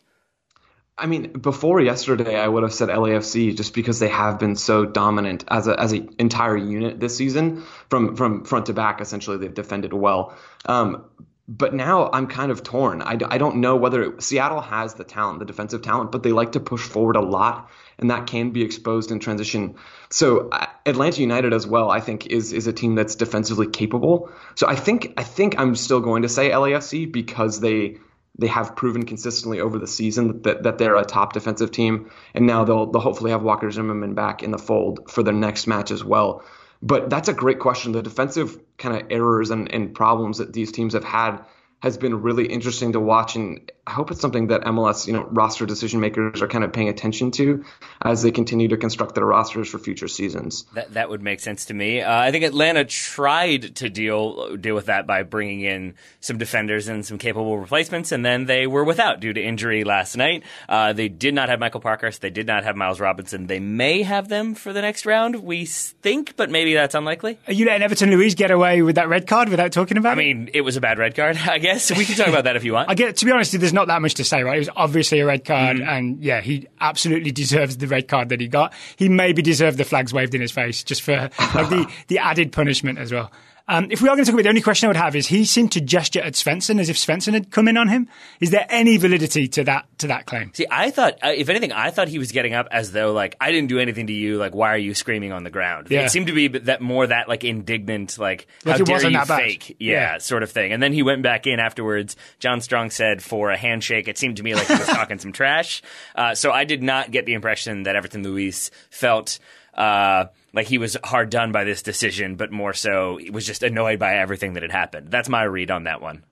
I mean, before yesterday, I would have said LAFC just because they have been so dominant as a as an entire unit this season, from from front to back. Essentially, they've defended well. Um, but now I'm kind of torn. I, I don't know whether it, Seattle has the talent, the defensive talent, but they like to push forward a lot, and that can be exposed in transition. So uh, Atlanta United as well, I think, is is a team that's defensively capable. So I think I think I'm still going to say LAFC because they they have proven consistently over the season that, that they're a top defensive team, and now they'll they'll hopefully have Walker Zimmerman back in the fold for their next match as well. But that's a great question. The defensive kind of errors and, and problems that these teams have had has been really interesting to watch, and I hope it's something that MLS, you know, roster decision makers are kind of paying attention to as they continue to construct their rosters for future seasons. That that would make sense to me. Uh, I think Atlanta tried to deal deal with that by bringing in some defenders and some capable replacements, and then they were without due to injury last night. Uh, they did not have Michael Parkhurst. They did not have Miles Robinson. They may have them for the next round. We think, but maybe that's unlikely. Are you letting Everton Luis get away with that red card without talking about I it? I mean, it was a bad red card. I guess we can talk about that if you want. I get to be honest, there's not that much to say, right? It was obviously a red card, Mm-hmm. and yeah, he absolutely deserves the red card that he got. He maybe deserved the flags waved in his face just for like the, the added punishment as well. Um, if we are going to talk about it, the only question I would have is he seemed to gesture at Svensson as if Svensson had come in on him. Is there any validity to that to that claim? See, I thought, uh, if anything, I thought he was getting up as though like I didn't do anything to you. Like, why are you screaming on the ground? Yeah. It seemed to be that more that like indignant, like, Like how dare you fake, yeah, Yeah. sort of thing. And then he went back in afterwards. John Strong said for a handshake. It seemed to me like he was talking some trash. Uh, so I did not get the impression that Everton Luis felt. Uh, like he was hard done by this decision, but more so he was just annoyed by everything that had happened. That's my read on that one.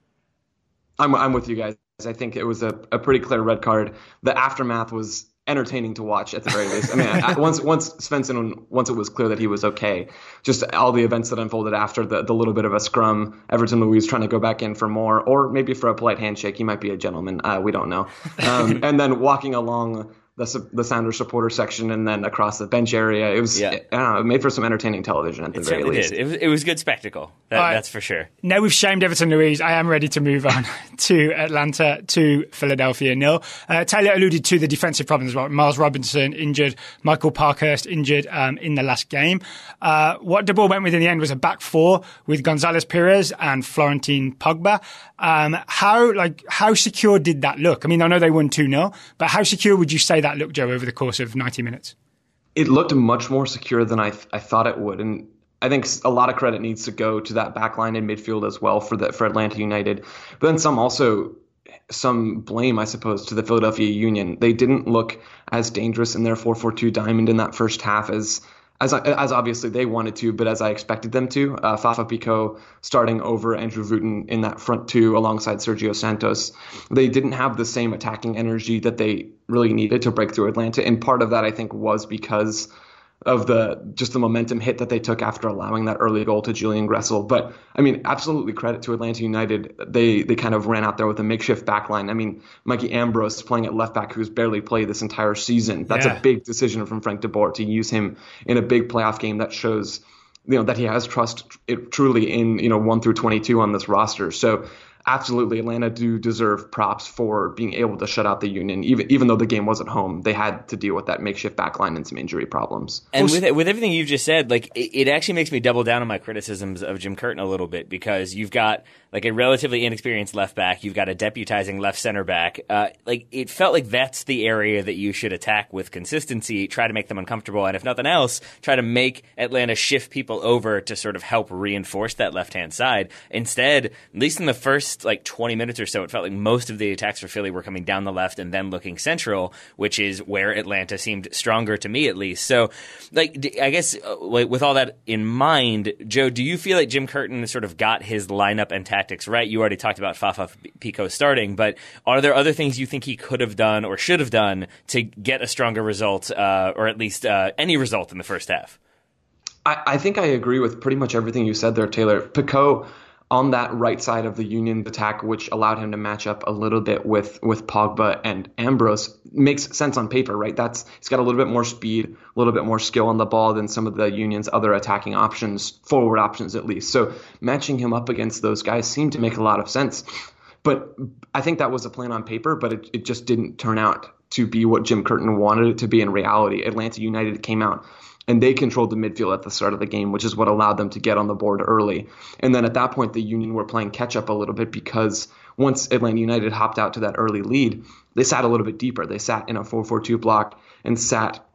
I'm I'm with you guys. I think it was a, a pretty clear red card. The aftermath was entertaining to watch at the very least. I mean, once once Svensson once it was clear that he was okay, just all the events that unfolded after the, the little bit of a scrum, Everton Luis trying to go back in for more, or maybe for a polite handshake. He might be a gentleman. Uh, we don't know. Um, and then walking along the the Sounders supporter section and then across the bench area. It was, Yeah. I don't know, it made for some entertaining television at the It very least. did. It was, it was good spectacle. That, All right. That's for sure. Now we've shamed Everton Luis. I am ready to move on to Atlanta, to Philadelphia nil. Uh, Taylor alluded to the defensive problems. Well, Miles Robinson injured, Michael Parkhurst injured um, in the last game. Uh, what De Boer went with in the end was a back four with Gonzalez Pirez and Florentin Pogba. Um, how like how secure did that look? I mean, I know they won two 0 but how secure would you say that looked, Joe, over the course of ninety minutes? it looked much more secure than I, th- I thought it would. And I think a lot of credit needs to go to that back line in midfield as well for the, for Atlanta United. But then some also some blame, I suppose, to the Philadelphia Union. They didn't look as dangerous in their 4-4-2 diamond in that first half as as as obviously they wanted to, but as I expected them to. Uh, Fafa Picault starting over Andrew Wooten in that front two alongside Sergio Santos. They didn't have the same attacking energy that they really needed to break through Atlanta, and part of that I think was because of the just the momentum hit that they took after allowing that early goal to Julian Gressel. But I mean, absolutely credit to Atlanta United. They they kind of ran out there with a makeshift back line. I mean, Mikey Ambrose playing at left back, who's barely played this entire season. That's Yeah. a big decision from Frank de Boer to use him in a big playoff game that shows you know that he has trust it truly in you know 1 through 22 on this roster. So absolutely Atlanta do deserve props for being able to shut out the Union even even though the game wasn't home. They had to deal with that makeshift back line and some injury problems. And with with everything you've just said, like it, it actually makes me double down on my criticisms of Jim Curtin a little bit because you've got like a relatively inexperienced left back, you've got a deputizing left center back. Uh, like it felt like that's the area that you should attack with consistency, try to make them uncomfortable, and if nothing else, try to make Atlanta shift people over to sort of help reinforce that left hand side. Instead, at least in the first like 20 minutes or so, it felt like most of the attacks for Philly were coming down the left and then looking central, which is where Atlanta seemed stronger to me at least. So, like, I guess uh, with all that in mind, Joe, do you feel like Jim Curtin sort of got his lineup and tactics right? You already talked about Fafa Picault starting, but are there other things you think he could have done or should have done to get a stronger result, uh, or at least uh, any result in the first half? I, I think I agree with pretty much everything you said there, Taylor. Picault on that right side of the Union attack, which allowed him to match up a little bit with with Pogba and Ambrose, makes sense on paper, right? That's he's got a little bit more speed, a little bit more skill on the ball than some of the Union's other attacking options, forward options at least. So matching him up against those guys seemed to make a lot of sense. But I think that was a plan on paper, but it, it just didn't turn out to be what Jim Curtin wanted it to be in reality. Atlanta United came out and they controlled the midfield at the start of the game, which is what allowed them to get on the board early. And then at that point, the Union were playing catch up a little bit because once Atlanta United hopped out to that early lead, they sat a little bit deeper. They sat in a 4 4 2 block and sat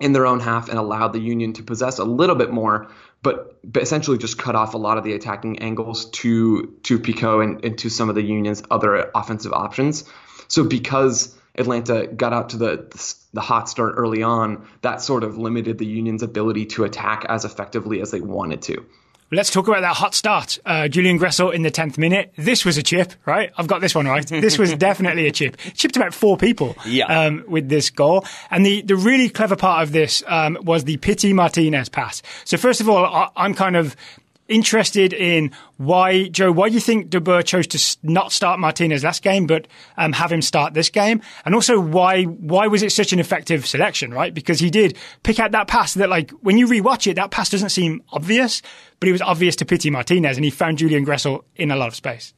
in their own half and allowed the Union to possess a little bit more, but, essentially just cut off a lot of the attacking angles to to Picault and, and to some of the Union's other offensive options. So because Atlanta got out to the the hot start early on, that sort of limited the Union's ability to attack as effectively as they wanted to. Let's talk about that hot start. Uh, Julian Gressel in the 10th minute. This was a chip, right? I've got this one right. This was definitely a chip. Chipped about four people Yeah. um, with this goal. And the, the really clever part of this um, was the Pity Martinez pass. So, first of all, I, I'm kind of interested in why, Joe, why do you think De Boer chose to not start Martinez last game, but um, have him start this game? And also, why why was it such an effective selection, right? Because he did pick out that pass that, like, when you rewatch it, that pass doesn't seem obvious, but it was obvious to Pity Martinez, and he found Julian Gressel in a lot of space.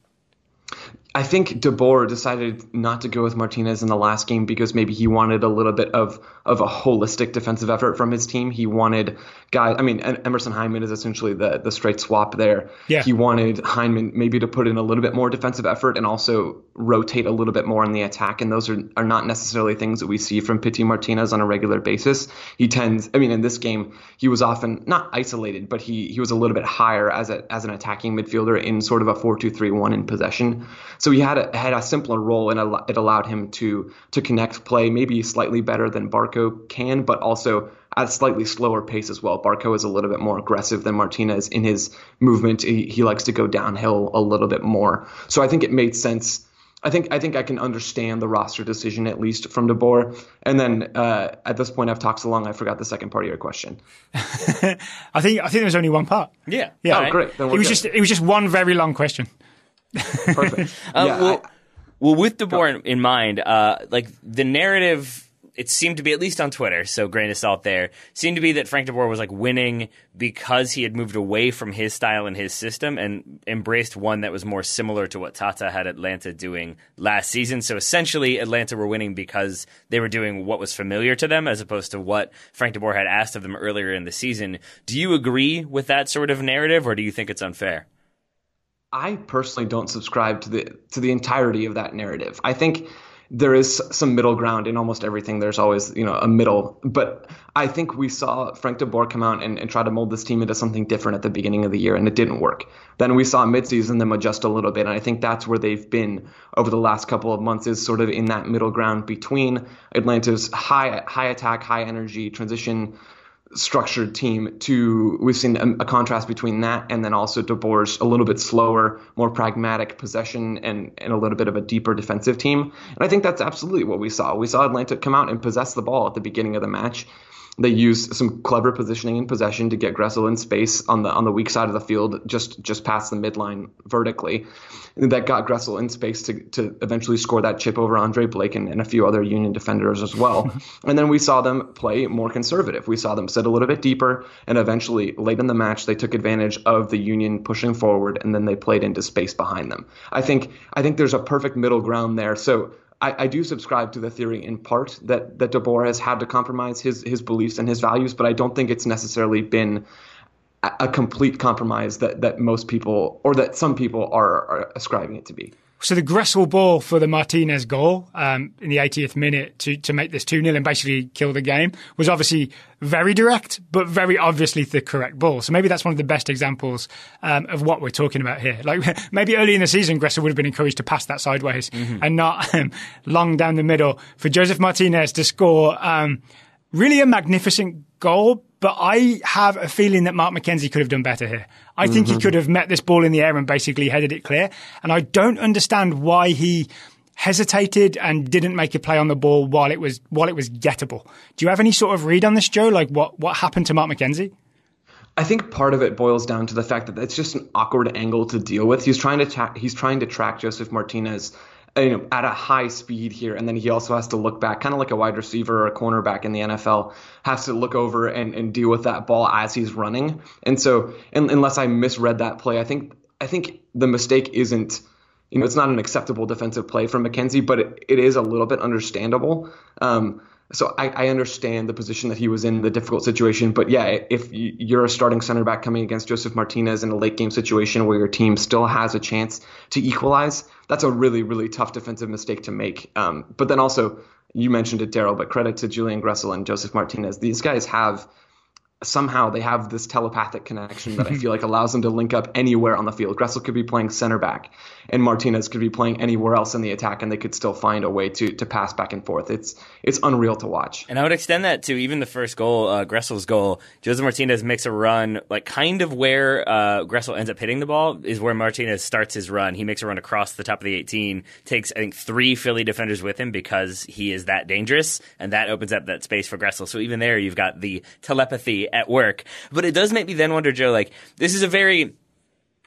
I think De Boer decided not to go with Martinez in the last game because maybe he wanted a little bit of of a holistic defensive effort from his team. He wanted guys. I mean, Emerson Hyndman is essentially the the straight swap there. Yeah. He wanted Hyndman maybe to put in a little bit more defensive effort and also rotate a little bit more in the attack. And those are are not necessarily things that we see from Pity Martinez on a regular basis. He tends. I mean, in this game, he was often not isolated, but he he was a little bit higher as a as an attacking midfielder in sort of a four two three one in possession. So he had a, had a simpler role, and it allowed him to to connect play maybe slightly better than Barco can, but also at a slightly slower pace as well. Barco is a little bit more aggressive than Martinez in his movement. He, he likes to go downhill a little bit more. So I think it made sense. I think I think I can understand the roster decision at least from De Boer. And then uh, at this point, I've talked so long, I forgot the second part of your question. I think I think there was only one part. Yeah. Yeah, Oh, great. Then It was good. just it was just one very long question. Perfect. Uh, yeah, well, I- well, with De Boer in, in mind, uh, like the narrative it seemed to be at least on Twitter, so grain of salt there, seemed to be that Frank DeBoer was like winning because he had moved away from his style and his system and embraced one that was more similar to what Tata had Atlanta doing last season. So essentially, Atlanta were winning because they were doing what was familiar to them as opposed to what Frank DeBoer had asked of them earlier in the season. Do you agree with that sort of narrative, or do you think it's unfair? I personally don't subscribe to the to the entirety of that narrative. I think there is some middle ground in almost everything. There's always, you know, a middle. But I think we saw Frank de Boer come out and, and try to mold this team into something different at the beginning of the year, and it didn't work. Then we saw midseason them adjust a little bit, and I think that's where they've been over the last couple of months is sort of in that middle ground between Atlanta's high high attack, high energy transition structured team to we've seen a, a, contrast between that and then also DeBoer's a little bit slower, more pragmatic possession and, and a little bit of a deeper defensive team. And I think that's absolutely what we saw. We saw Atlanta come out and possess the ball at the beginning of the match. They used some clever positioning and possession to get Gressel in space on the on the weak side of the field, just just past the midline vertically. That got Gressel in space to, to eventually score that chip over Andre Blake and, and a few other Union defenders as well. and then we saw them play more conservative. We saw them sit a little bit deeper, and eventually late in the match they took advantage of the Union pushing forward, and then they played into space behind them. I think I think there's a perfect middle ground there. So I, I, do subscribe to the theory in part that that DeBoer has had to compromise his his beliefs and his values, but I don't think it's necessarily been a, a complete compromise that that most people or that some people are, are ascribing it to be. So the Gressel ball for the Martinez goal um, in the 80th minute to, to make this 2 0 and basically kill the game was obviously very direct, but very obviously the correct ball. So maybe that's one of the best examples um, of what we're talking about here. Like maybe early in the season, Gressel would have been encouraged to pass that sideways mm-hmm. and not um, long down the middle for Josef Martinez to score um, really a magnificent goal, but I have a feeling that Mark McKenzie could have done better here. I think mm-hmm. he could have met this ball in the air and basically headed it clear. And I don't understand why he hesitated and didn't make a play on the ball while it was while it was gettable. Do you have any sort of read on this, Joe? Like what what happened to Mark McKenzie? I think part of it boils down to the fact that it's just an awkward angle to deal with. He's trying to tra- he's trying to track Josef Martinez you know, at a high speed here, and then he also has to look back, kind of like a wide receiver or a cornerback in the NFL, has to look over and, and deal with that ball as he's running. And so, unless I misread that play, I think I think the mistake isn't, you know, it's not an acceptable defensive play from McKenzie, but it, it is a little bit understandable. Um, so I, I, understand the position that he was in, the difficult situation. But yeah, if you're a starting center back coming against Josef Martinez in a late game situation where your team still has a chance to equalize, that's a really, really tough defensive mistake to make. Um, but then also, you mentioned it, Daryl, but credit to Julian Gressel and Josef Martinez. These guys have somehow they have this telepathic connection that I feel like allows them to link up anywhere on the field. Gressel could be playing center back, and Martinez could be playing anywhere else in the attack, and they could still find a way to to pass back and forth. It's it's unreal to watch. And I would extend that to even the first goal, uh, Gressel's goal. Josef Martinez makes a run, like kind of where uh, Gressel ends up hitting the ball is where Martinez starts his run. He makes a run across the top of the 18, takes I think three Philly defenders with him because he is that dangerous, and that opens up that space for Gressel. So even there, you've got the telepathy at work. But it does make me then wonder, Joe, like, this is a very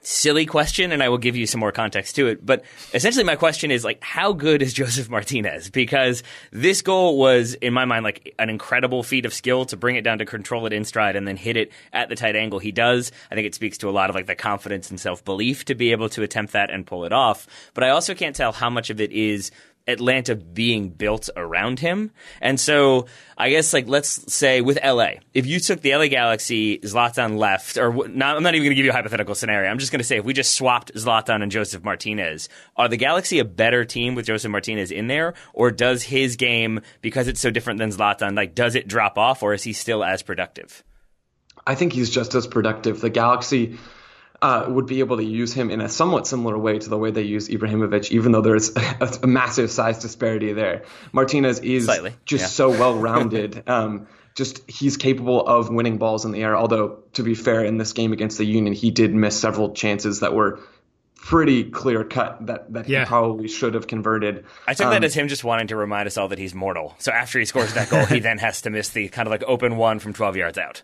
silly question and I will give you some more context to it. But essentially my question is like, how good is Josef Martinez? Because this goal was, in my mind, like an incredible feat of skill to bring it down to control it in stride and then hit it at the tight angle he does. I think it speaks to a lot of like the confidence and self belief to be able to attempt that and pull it off. But I also can't tell how much of it is Atlanta being built around him. And so I guess like let's say with LA, if you took the LA Galaxy, Zlatan left, or not, I'm not even going to give you a hypothetical scenario. I'm just going to say if we just swapped Zlatan and Josef Martinez, are the Galaxy a better team with Josef Martinez in there, or does his game because it's so different than Zlatan, like does it drop off, or is he still as productive? I think he's just as productive. The Galaxy uh, would be able to use him in a somewhat similar way to the way they use Ibrahimovic, even though there's a, a massive size disparity there. Martinez is Slightly, just yeah. so well rounded. um, just he's capable of winning balls in the air. Although, to be fair, in this game against the Union, he did miss several chances that were pretty clear cut that, that yeah. he probably should have converted. I took um, that as him just wanting to remind us all that he's mortal. So after he scores that goal, he then has to miss the kind of like open one from 12 yards out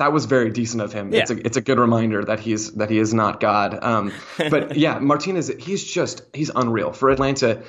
that was very decent of him. Yeah. It's a it's a good reminder that he's that he is not God. Um, but yeah, Martinez, he's just he's unreal for Atlanta.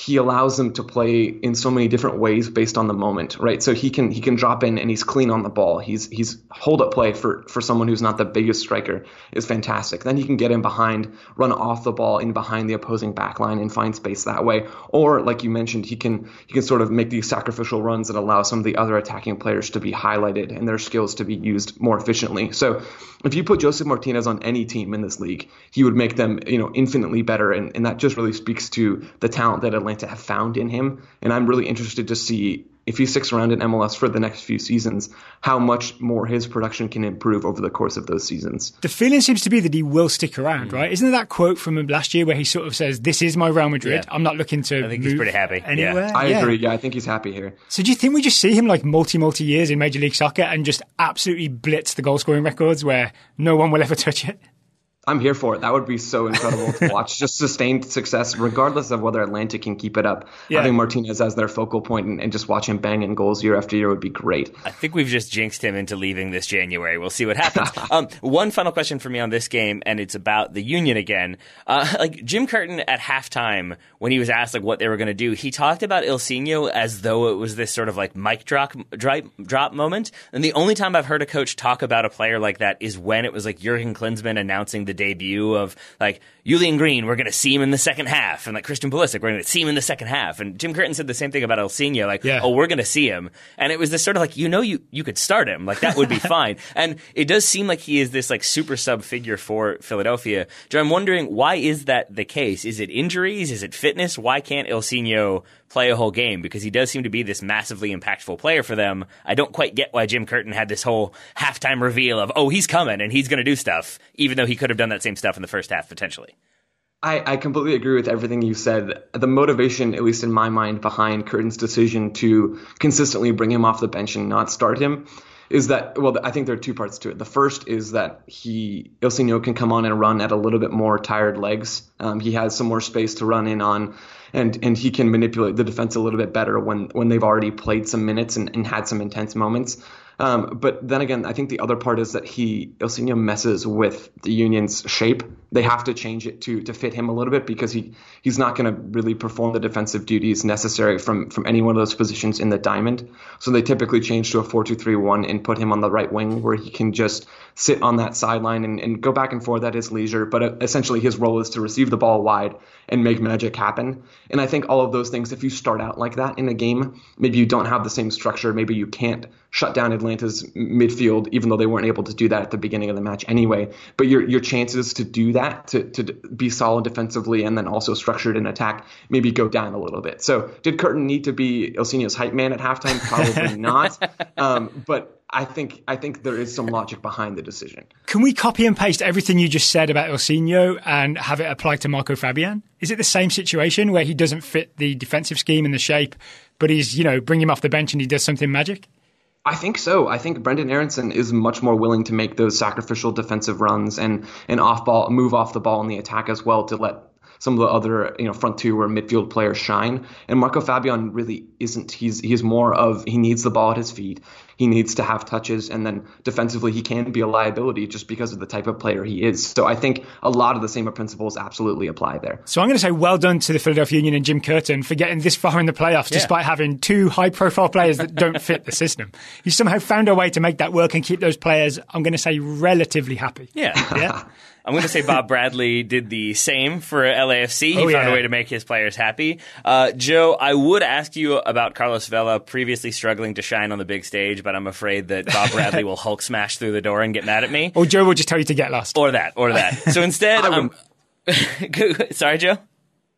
He allows them to play in so many different ways based on the moment, right? So he can he can drop in and he's clean on the ball. He's he's hold up play for for someone who's not the biggest striker is fantastic. Then he can get in behind, run off the ball in behind the opposing back line and find space that way. Or like you mentioned, he can he can sort of make these sacrificial runs that allow some of the other attacking players to be highlighted and their skills to be used more efficiently. So if you put Josef Martinez on any team in this league, he would make them, you know, infinitely better. And, and that just really speaks to the talent that Atlanta have found in him. And I'm really interested to see if he sticks around in MLS for the next few seasons, how much more his production can improve over the course of those seasons. The feeling seems to be that he will stick around, right? Isn't that quote from him last year where he sort of says, "This is my Real Madrid. Yeah. I'm not looking to." I think he's move pretty happy. Yeah. Anywhere. I Yeah. agree. Yeah, I think he's happy here. So do you think we just see him like multi multi years in Major League Soccer and just absolutely blitz the goal scoring records where no one will ever touch it? I'm here for it. That would be so incredible to watch. Just sustained success, regardless of whether Atlanta can keep it up. Yeah. Having Martinez as their focal point and, and just watch him bang in goals year after year would be great. I think we've just jinxed him into leaving this January. We'll see what happens. um, one final question for me on this game, and it's about the Union again. Uh, like Jim Curtin at halftime, when he was asked like what they were going to do, he talked about Ilsinho as though it was this sort of like mic drop, drop drop moment. And the only time I've heard a coach talk about a player like that is when it was like Jurgen Klinsmann announcing the debut of like Julian Green, we're going to see him in the second half, and like Christian Pulisic, we're going to see him in the second half. And Jim Curtin said the same thing about Ilsinho, like, Yeah. oh, we're going to see him. And it was this sort of like, you know, you, you could start him. Like, that would be fine. And it does seem like he is this like super sub figure for Philadelphia. Joe, I'm wondering, why is that the case? Is it injuries? Is it fitness? Why can't Ilsinho play a whole game? Because he does seem to be this massively impactful player for them. I don't quite get why Jim Curtin had this whole halftime reveal of, oh, he's coming and he's going to do stuff, even though he could have done that same stuff in the first half potentially. I, I completely agree with everything you said. The motivation, at least in my mind, behind Curtin's decision to consistently bring him off the bench and not start him is that well I think there are two parts to it. The first is that he Ilsinho can come on and run at a little bit more tired legs. Um, he has some more space to run in on and and he can manipulate the defense a little bit better when when they've already played some minutes and, and had some intense moments. Um, but then again, I think the other part is that he Ilsinho messes with the Union's shape. They have to change it to to fit him a little bit because he he's not going to really perform the defensive duties necessary from from any one of those positions in the diamond. So they typically change to a four two three one and put him on the right wing where he can just sit on that sideline and, and go back and forth at his leisure. But uh, essentially, his role is to receive the ball wide and make magic happen. And I think all of those things, if you start out like that in a game, maybe you don't have the same structure. Maybe you can't shut down Atlanta's midfield, even though they weren't able to do that at the beginning of the match anyway. But your your chances to do that, to, to be solid defensively and then also structured in attack, maybe go down a little bit. So did Curtin need to be Ilsinho's hype man at halftime? Probably not. Um, but I think I think there is some logic behind the decision. Can we copy and paste everything you just said about Ilsinho and have it apply to Marco Fabian? Is it the same situation where he doesn't fit the defensive scheme and the shape, but he's, you know, bring him off the bench and he does something magic? I think so. I think Brenden Aaronson is much more willing to make those sacrificial defensive runs and and off ball move off the ball in the attack as well to let some of the other you know front two or midfield players shine. And Marco Fabian really isn't. He's he's more of he needs the ball at his feet. He needs to have touches, and then defensively he can be a liability just because of the type of player he is. So I think a lot of the same principles absolutely apply there. So I'm going to say well done to the Philadelphia Union and Jim Curtin for getting this far in the playoffs despite having two high profile players that don't fit the system. He somehow found a way to make that work and keep those players, I'm going to say, relatively happy. Yeah. Yeah. I'm going to say Bob Bradley did the same for LAFC. He Oh, found yeah. a way to make his players happy. Uh, Joe, I would ask you about Carlos Vela previously struggling to shine on the big stage, but I'm afraid that Bob Bradley will Hulk smash through the door and get mad at me. Or Joe will just tell you to get lost. Or that, or that. So instead, I um, sorry, Joe.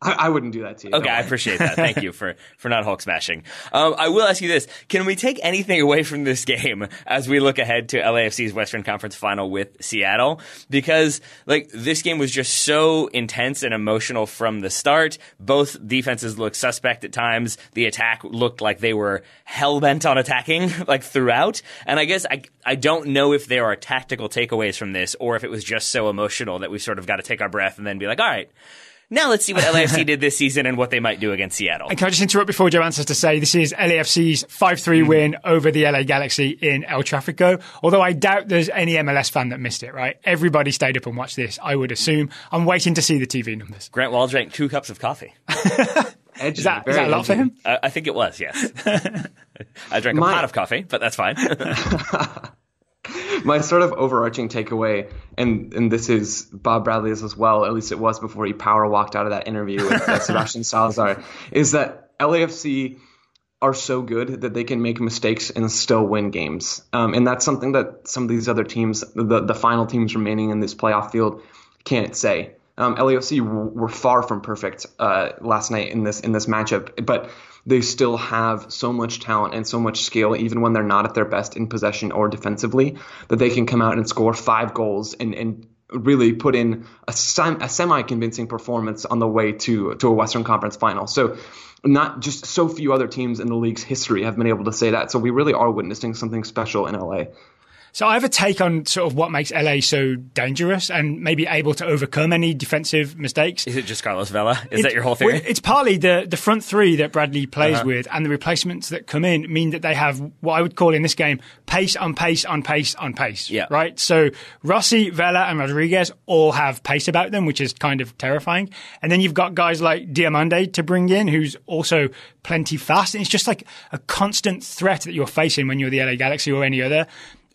I, I wouldn't do that to you. Okay, I appreciate that. Thank you for, for not Hulk smashing. Um, I will ask you this. Can we take anything away from this game as we look ahead to LAFC's Western Conference final with Seattle? Because, like, this game was just so intense and emotional from the start. Both defenses looked suspect at times. The attack looked like they were hell bent on attacking, like, throughout. And I guess I, I don't know if there are tactical takeaways from this or if it was just so emotional that we sort of got to take our breath and then be like, all right, now let's see what LAFC did this season and what they might do against Seattle. And can I just interrupt before Joe answers to say this is LAFC's 5 3 win over the LA Galaxy in El Trafico? Although I doubt there's any MLS fan that missed it, right? Everybody stayed up and watched this, I would assume. I'm waiting to see the TV numbers. Grant Wahl drank two cups of coffee. Edgy, Is that, is that a lot for him? Uh, I think it was, yes. I drank a My- pot of coffee, but that's fine. my sort of overarching takeaway, and and this is Bob Bradley's as well. At least it was before he power walked out of that interview with uh, Sebastian Salazar. Is that LAFC are so good that they can make mistakes and still win games, um, and that's something that some of these other teams, the the final teams remaining in this playoff field, can't say. Um, LAFC w- were far from perfect uh, last night in this in this matchup, but they still have so much talent and so much skill, even when they're not at their best in possession or defensively, that they can come out and score five goals and, and really put in a, sem- a semi-convincing performance on the way to to a Western Conference final. So, not just so few other teams in the league's history have been able to say that. So we really are witnessing something special in LA. So I have a take on sort of what makes LA so dangerous and maybe able to overcome any defensive mistakes. Is it just Carlos Vela? Is It- that your whole well, theory? it's partly the, the front three that Bradley plays Uh-huh. with and the replacements that come in mean that they have what I would call in this game pace on pace on pace on pace. Yeah. Right? So Rossi, Vela, and Rodriguez all have pace about them, which is kind of terrifying. And then you've got guys like Diomande to bring in, who's also plenty fast. And it's just like a constant threat that you're facing when you're the LA Galaxy or any other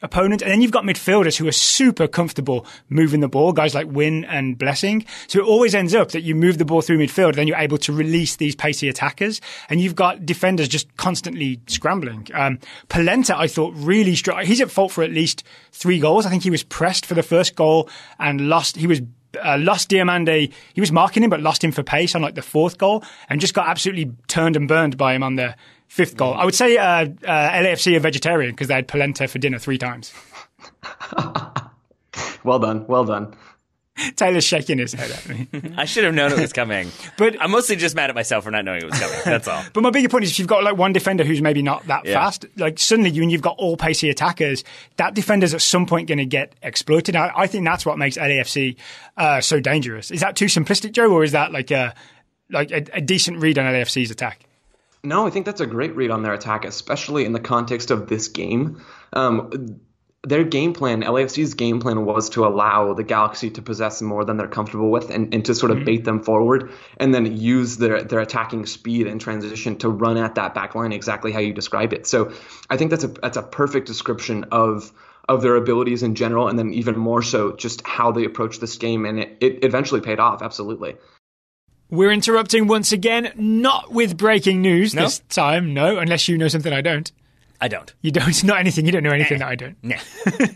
opponent. And then you've got midfielders who are super comfortable moving the ball, guys like Nguyen and Blessing. So it always ends up that you move the ball through midfield, then you're able to release these pacey attackers. And you've got defenders just constantly scrambling. Um, Polenta, I thought, really strong. He's at fault for at least three goals. I think he was pressed for the first goal and lost. He was uh, lost Diomande. He was marking him, but lost him for pace on like the fourth goal, and just got absolutely turned and burned by him on the fifth goal. I would say uh, uh, LAFC are vegetarian because they had polenta for dinner three times. Well done, well done. Taylor's shaking his head at me. I should have known it was coming. But- I'm mostly just mad at myself for not knowing it was coming. That's all. But my bigger point is if you've got like one defender who's maybe not that Yeah. fast, like suddenly you, when you've got all pacey attackers, that defender's at some point going to get exploited. I, I think that's what makes LAFC uh, so dangerous. Is that too simplistic, Joe, or is that like a like a, a decent read on LAFC's attack? No, I think that's a great read on their attack, especially in the context of this game. Um, their game plan, LAFC's game plan, was to allow the Galaxy to possess more than they're comfortable with and, and to sort of bait them forward and then use their, their attacking speed and transition to run at that back line exactly how you described it. So I think that's a that's a perfect description of of their abilities in general and then even more so just how they approach this game and it, it eventually paid off, absolutely. We're interrupting once again, not with breaking news No? this time, no, unless you know something I don't. I don't. You don't, not anything, you don't know anything that I don't. Nah.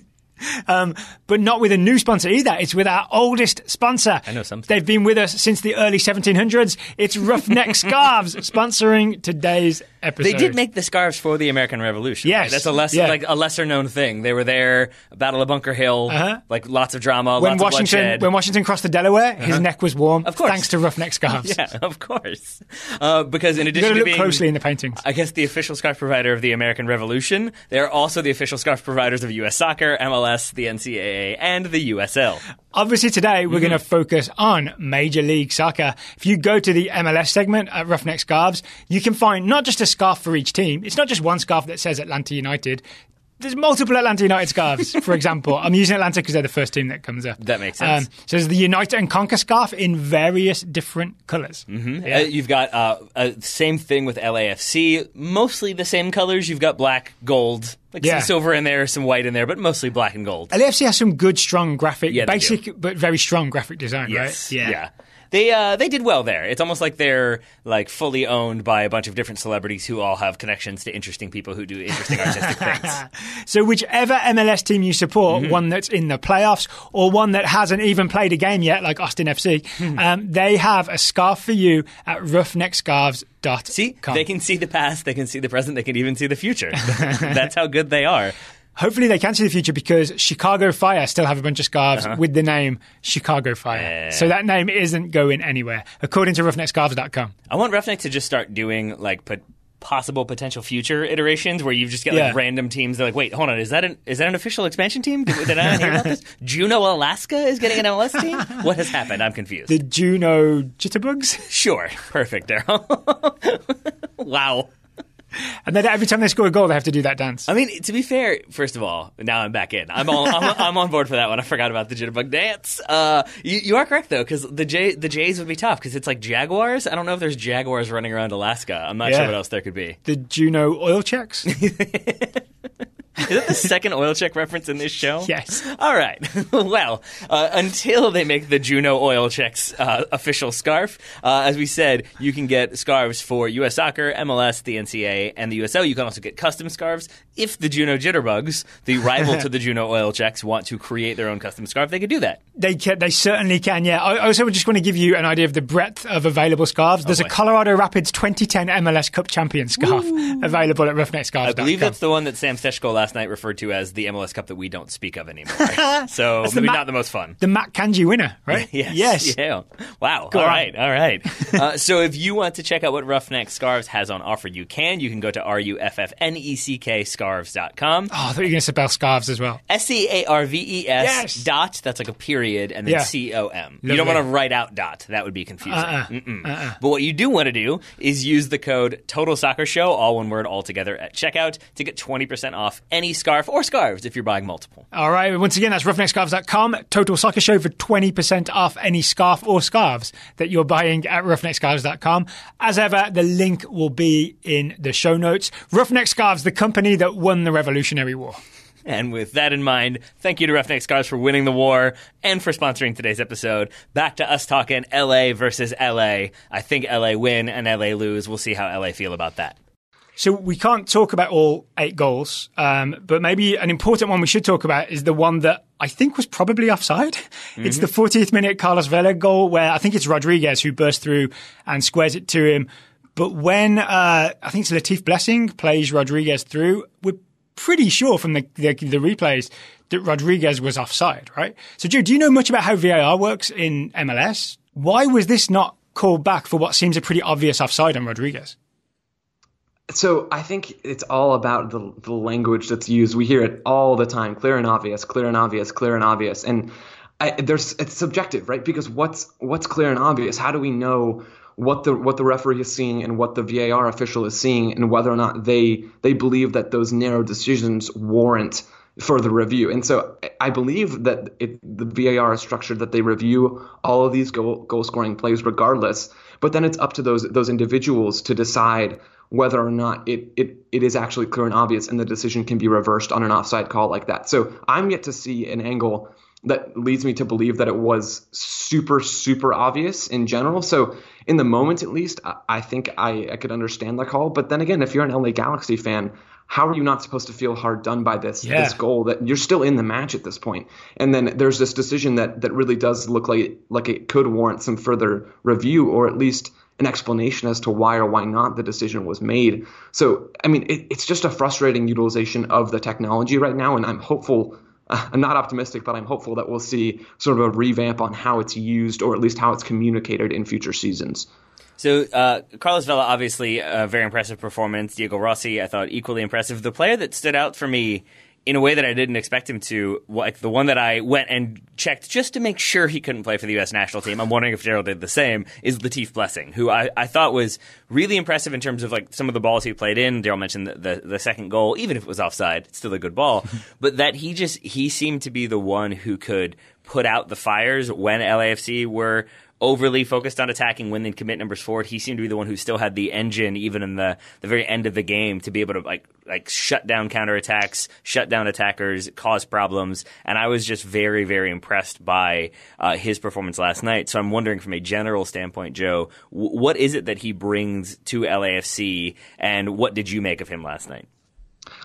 Um, but not with a new sponsor either. It's with our oldest sponsor. I know something. They've been with us since the early 1700s. It's Ruffneck Scarves sponsoring today's episode. They did make the scarves for the American Revolution. Yes. right? that's a less Yeah. like a lesser known thing. They were there, Battle of Bunker Hill, Uh-huh. like lots of drama, when lots Washington when Washington crossed the Delaware, his neck was warm. Of course. thanks to Ruffneck Scarves. yeah, of course. Uh, because in addition to being, closely in the paintings. I guess the official scarf provider of the American Revolution, they're also the official scarf providers of U.S. Soccer, MLS, the NCAA, and the USL. Obviously, today Mm-hmm. we're going to focus on Major League Soccer. If you go to the MLS segment at Ruffneck Scarves, you can find not just a scarf for each team. It's not just one scarf that says Atlanta United. There's multiple Atlanta United scarves, for example. I'm using Atlanta because they're the first team that comes up. That makes sense. Um, so there's the Unite and Conquer scarf in various different colors Uh, you've got uh, uh, same thing with LAFC. Mostly the same colors. You've got black, gold, like Yeah. some silver in there, some white in there, but mostly black and gold. LAFC has some good, strong graphic, Yeah, basic but very strong graphic design, Yes. right? Yeah. They uh, they did well there. It's almost like they're like fully owned by a bunch of different celebrities who all have connections to interesting people who do interesting artistic things. So whichever MLS team you support, Mm-hmm. one that's in the playoffs or one that hasn't even played a game yet, like Austin FC, Hmm. um, they have a scarf for you at ruffneckscarves.com. See, they can see the past, they can see the present, they can even see the future. That's how good they are. Hopefully they can see the future because Chicago Fire still have a bunch of scarves Uh-huh. with the name Chicago Fire. So that name isn't going anywhere, according to ruffneckscarves.com. I want Ruffneck to just start doing like pot- possible potential future iterations where you've just got like Yeah. random teams. They're like, wait, hold on, is that an is that an official expansion team? Did, did I not hear about this? Juneau, Alaska is getting an MLS team. What has happened? I'm confused. The Juno Jitterbugs? Sure, perfect, Daryl. wow. and then every time they score a goal, they have to do that dance. I mean, to be fair, first of all, now I'm back in. I'm all, I'm, I'm on board for that one. I forgot about the jitterbug dance. Uh, you, you are correct though, because the J, the Jays would be tough because it's like jaguars. I don't know if there's jaguars running around Alaska. I'm not Yeah. sure what else there could be. The Juno oil checks. Is that the second oil check reference in this show? Yes. All right. well, uh, until they make the Juno Oil Checks uh, official scarf, uh, as we said, you can get scarves for U.S. Soccer, MLS, the NCAA, and the USL. You can also get custom scarves if the Juno Jitterbugs, the rival to the Juno Oil Checks, want to create their own custom scarf. They could do that. They can, they certainly can. Yeah. I I also just want to give you an idea of the breadth of available scarves. There's a. Colorado Rapids 2010 MLS Cup champion scarf available at ruffneckscarves.com. I believe that's the one that Sam Steshko last night referred to as the MLS Cup that we don't speak of anymore. so the maybe ma- not the most fun. the Matt Kanji winner, right? Yes. Yes. Yeah. Wow. Go all on. right. All right. uh, so if you want to check out what Ruffneck Scarves has on offer, you can. You can go to R-U-F-F-N-E-C-K scarves.com. Oh, I thought you were going to spell scarves as well. S-C-A-R-V-E-S Yes. dot. That's like a period and then Yeah. C-O-M. You don't want to write out dot. That would be confusing. Uh-uh. Mm-mm. But what you do want to do is use the code Total Soccer Show, all one word, all together at checkout to get 20% off any scarf or scarves if you're buying multiple. All right. Once again, that's ruffneckscarves.com. Total Soccer Show for 20% off any scarf or scarves that you're buying at ruffneckscarves.com. As ever, the link will be in the show notes. Ruffneck Scarves, the company that won the Revolutionary War. And with that in mind, thank you to Ruffneck Scars for winning the war and for sponsoring today's episode. Back to us talking LA versus LA. I think LA win and LA lose. We'll see how LA feel about that. So we can't talk about all eight goals, um, but maybe an important one we should talk about is the one that I think was probably offside. It's the 40th minute Carlos Vela goal where I think it's Rodriguez who bursts through and squares it to him. But when uh, I think it's Latif Blessing plays Rodriguez through, we're pretty sure from the, the the replays that Rodriguez was offside, right? So, Joe, do you know much about how VAR works in MLS? Why was this not called back for what seems a pretty obvious offside on Rodriguez? So I think it's all about the, the language that's used. We hear it all the time, clear and obvious, clear and obvious, clear and obvious. And I, there's it's subjective, right? Because what's what's clear and obvious? How do we know what the what the referee is seeing and what the VAR official is seeing, and whether or not they they believe that those narrow decisions warrant further review? And so I believe that it, the VAR is structured that they review all of these goal goal scoring plays regardless. But then it's up to those those individuals to decide whether or not it, it, it is actually clear and obvious and the decision can be reversed on an offside call like that. So I'm yet to see an angle that leads me to believe that it was super, super obvious in general. So in the moment, at least, I, I think I, I could understand the call. But then again, if you're an LA Galaxy fan, how are you not supposed to feel hard done by this Yeah. this goal that you're still in the match at this point? And then there's this decision that that really does look like like it could warrant some further review or at least an explanation as to why or why not the decision was made. So, I mean, it, it's just a frustrating utilization of the technology right now, and I'm hopeful. Uh, I'm not optimistic, but I'm hopeful that we'll see sort of a revamp on how it's used, or at least how it's communicated in future seasons. So uh, Carlos Vela, obviously a very impressive performance. Diego Rossi, I thought equally impressive. The player that stood out for me in a way that I didn't expect him to, like the one that I went and checked just to make sure he couldn't play for the U.S. national team. I'm wondering if Gerald did the same. Is Latif Blessing, who I, I thought was really impressive in terms of like some of the balls he played in. Daryl mentioned the, the the second goal, even if it was offside, it's still a good ball. but that he just he seemed to be the one who could put out the fires when LAFC were overly focused on attacking when they'd commit numbers forward. He seemed to be the one who still had the engine, even in the, the very end of the game, to be able to like like shut down counterattacks, shut down attackers, cause problems. And I was just very, very impressed by uh, his performance last night. So I'm wondering, from a general standpoint, Joe, w- what is it that he brings to LAFC, and what did you make of him last night?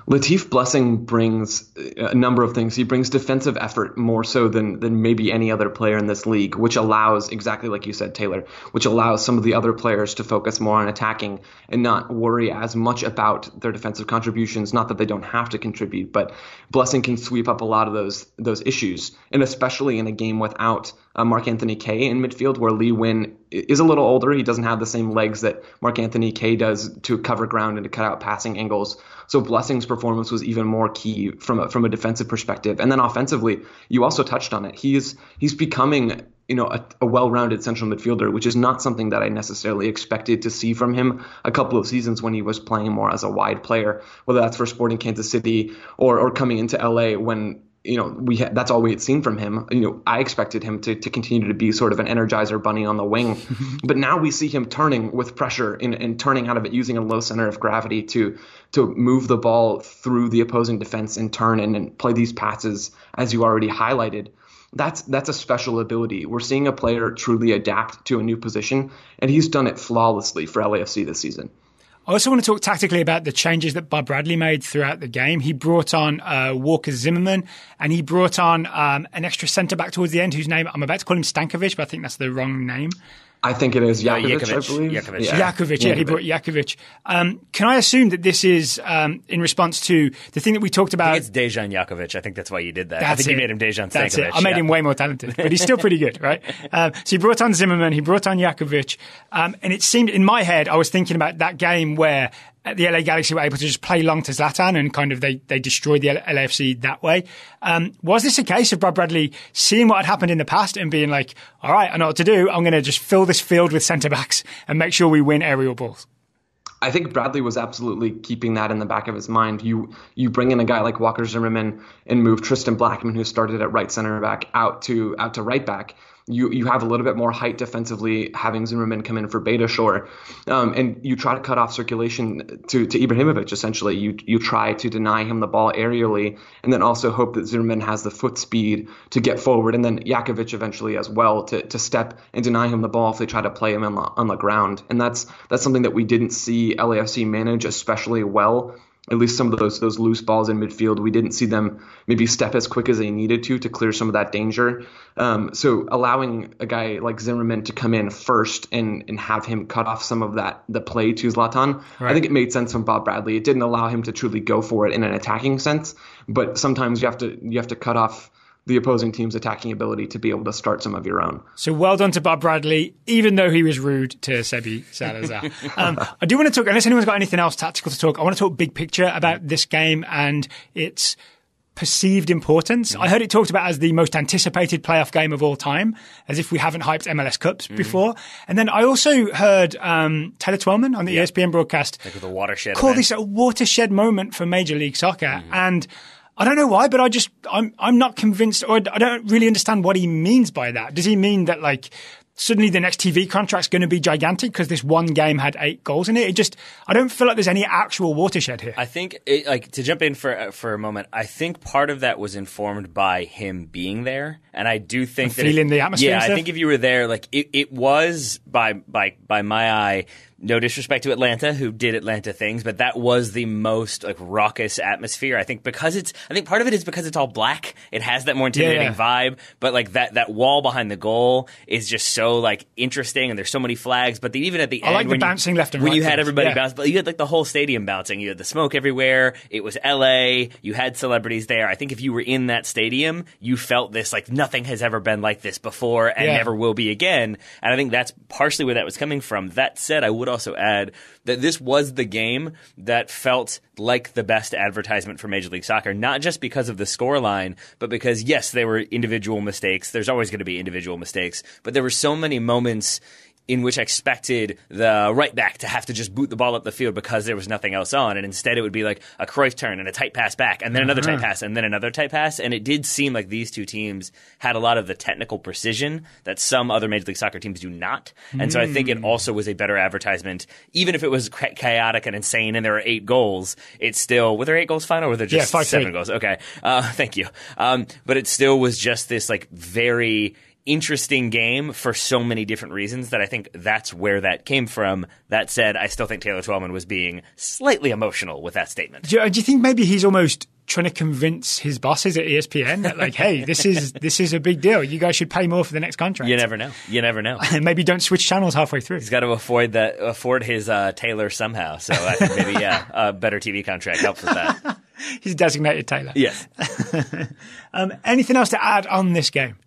Latif Blessing brings a number of things. He brings defensive effort more so than than maybe any other player in this league, which allows exactly like you said, Taylor, which allows some of the other players to focus more on attacking and not worry as much about their defensive contributions. Not that they don't have to contribute, but Blessing can sweep up a lot of those those issues, and especially in a game without uh, Mark Anthony Kaye in midfield, where Lee Nguyen is a little older. He doesn't have the same legs that Mark Anthony Kaye does to cover ground and to cut out passing angles. So Blessing's performance was even more key from a, from a defensive perspective. And then offensively, you also touched on it. He's he's becoming you know, a, a, well-rounded central midfielder, which is not something that I necessarily expected to see from him a couple of seasons when he was playing more as a wide player, whether that's for Sporting Kansas City or or coming into LA when you know we ha- that's all we had seen from him. You know, I expected him to to continue to be sort of an energizer bunny on the wing, but now we see him turning with pressure and, and turning out of it using a low center of gravity to to move the ball through the opposing defense and turn and, and play these passes as you already highlighted that's that's a special ability. We're seeing a player truly adapt to a new position, and he's done it flawlessly for LAFC this season. I also want to talk tactically about the changes that Bob Bradley made throughout the game. He brought on uh, Walker Zimmerman and he brought on um, an extra centre back towards the end whose name I'm about to call him Stankovic, but I think that's the wrong name. I think it is Jakovic, Jakovic, I believe. Jakovic. Yeah. Jakovic, yeah, he brought Jakovic. Um, can I assume that this is um, in response to the thing that we talked about? I think it's Dejan Jakovic. I think that's why you did that. That's I think it. you made him Dejan That's Stankovic. it. I made yeah. him way more talented, but he's still pretty good, right? Um, so he brought on Zimmerman, he brought on Jakovic, um, and it seemed in my head I was thinking about that game where the LA Galaxy were able to just play long to Zlatan and kind of they they destroyed the LAFC that way. Um, was this a case of Bob Bradley seeing what had happened in the past and being like, all right, I know what to do. I'm going to just fill this field with centre backs and make sure we win aerial balls. I think Bradley was absolutely keeping that in the back of his mind. You you bring in a guy like Walker Zimmerman and move Tristan Blackmon, who started at right center back, out to out to right back you you have a little bit more height defensively, having Zimmerman come in for Beitashour, um, and you try to cut off circulation to to Ibrahimovic. Essentially, you you try to deny him the ball aerially, and then also hope that Zimmerman has the foot speed to get forward, and then Jakovic eventually as well to to step and deny him the ball if they try to play him on the, on the ground. And that's that's something that we didn't see LAFC manage especially well at least some of those those loose balls in midfield. We didn't see them maybe step as quick as they needed to to clear some of that danger. Um, so allowing a guy like Zimmerman to come in first and and have him cut off some of that the play to Zlatan, right. I think it made sense from Bob Bradley. It didn't allow him to truly go for it in an attacking sense, but sometimes you have to you have to cut off the opposing team's attacking ability to be able to start some of your own. So well done to Bob Bradley, even though he was rude to Sebi Salazar. um, I do want to talk, unless anyone's got anything else tactical to talk, I want to talk big picture about this game and its perceived importance. Mm-hmm. I heard it talked about as the most anticipated playoff game of all time, as if we haven't hyped MLS Cups mm-hmm. before. And then I also heard um, Taylor Twellman on the yeah. ESPN broadcast like call event. this a watershed moment for Major League Soccer. Mm-hmm. And I don't know why, but I just I'm I'm not convinced, or I don't really understand what he means by that. Does he mean that like suddenly the next TV contract's going to be gigantic because this one game had eight goals in it? It just I don't feel like there's any actual watershed here. I think it, like to jump in for uh, for a moment. I think part of that was informed by him being there, and I do think and that feeling if, the atmosphere. Yeah, I think if you were there, like it, it was by by by my eye no disrespect to Atlanta, who did Atlanta things, but that was the most like raucous atmosphere. I think because it's, I think part of it is because it's all black. It has that more intimidating yeah, yeah. vibe. But like that that wall behind the goal is just so like interesting, and there's so many flags. But the, even at the I end, like the bouncing you, left and when right you had everybody Yeah. bounce, but you had like the whole stadium bouncing. You had the smoke everywhere. It was L.A. You had celebrities there. I think if you were in that stadium, you felt this like nothing has ever been like this before and never will be again. And I think that's partially where that was coming from. That said, I would also add that this was the game that felt like the best advertisement for Major League Soccer, not just because of the scoreline, but because yes, there were individual mistakes. There's always going to be individual mistakes, but there were so many moments in which I expected the right back to have to just boot the ball up the field because there was nothing else on, and instead it would be like a Cruyff turn and a tight pass back, and then another tight pass, and then another tight pass, and it did seem like these two teams had a lot of the technical precision that some other Major League Soccer teams do not, and so I think it also was a better advertisement, even if it was chaotic and insane, and there were eight goals. It's still were there eight goals final, or were there just Yeah, five, seven three. goals? Okay, uh, thank you. Um, but it still was just this like very interesting game for so many different reasons that I think that's where that came from. That said, I still think Taylor Twellman was being slightly emotional with that statement. Do you, do you think maybe he's almost trying to convince his bosses at ESPN that like, hey, this is this is a big deal. You guys should pay more for the next contract. You never know. You never know. and maybe don't switch channels halfway through. He's got to afford that, afford his uh, Taylor somehow. So I think maybe yeah, a better TV contract helps with that. He's designated Taylor. Yes. Um, anything else to add on this game?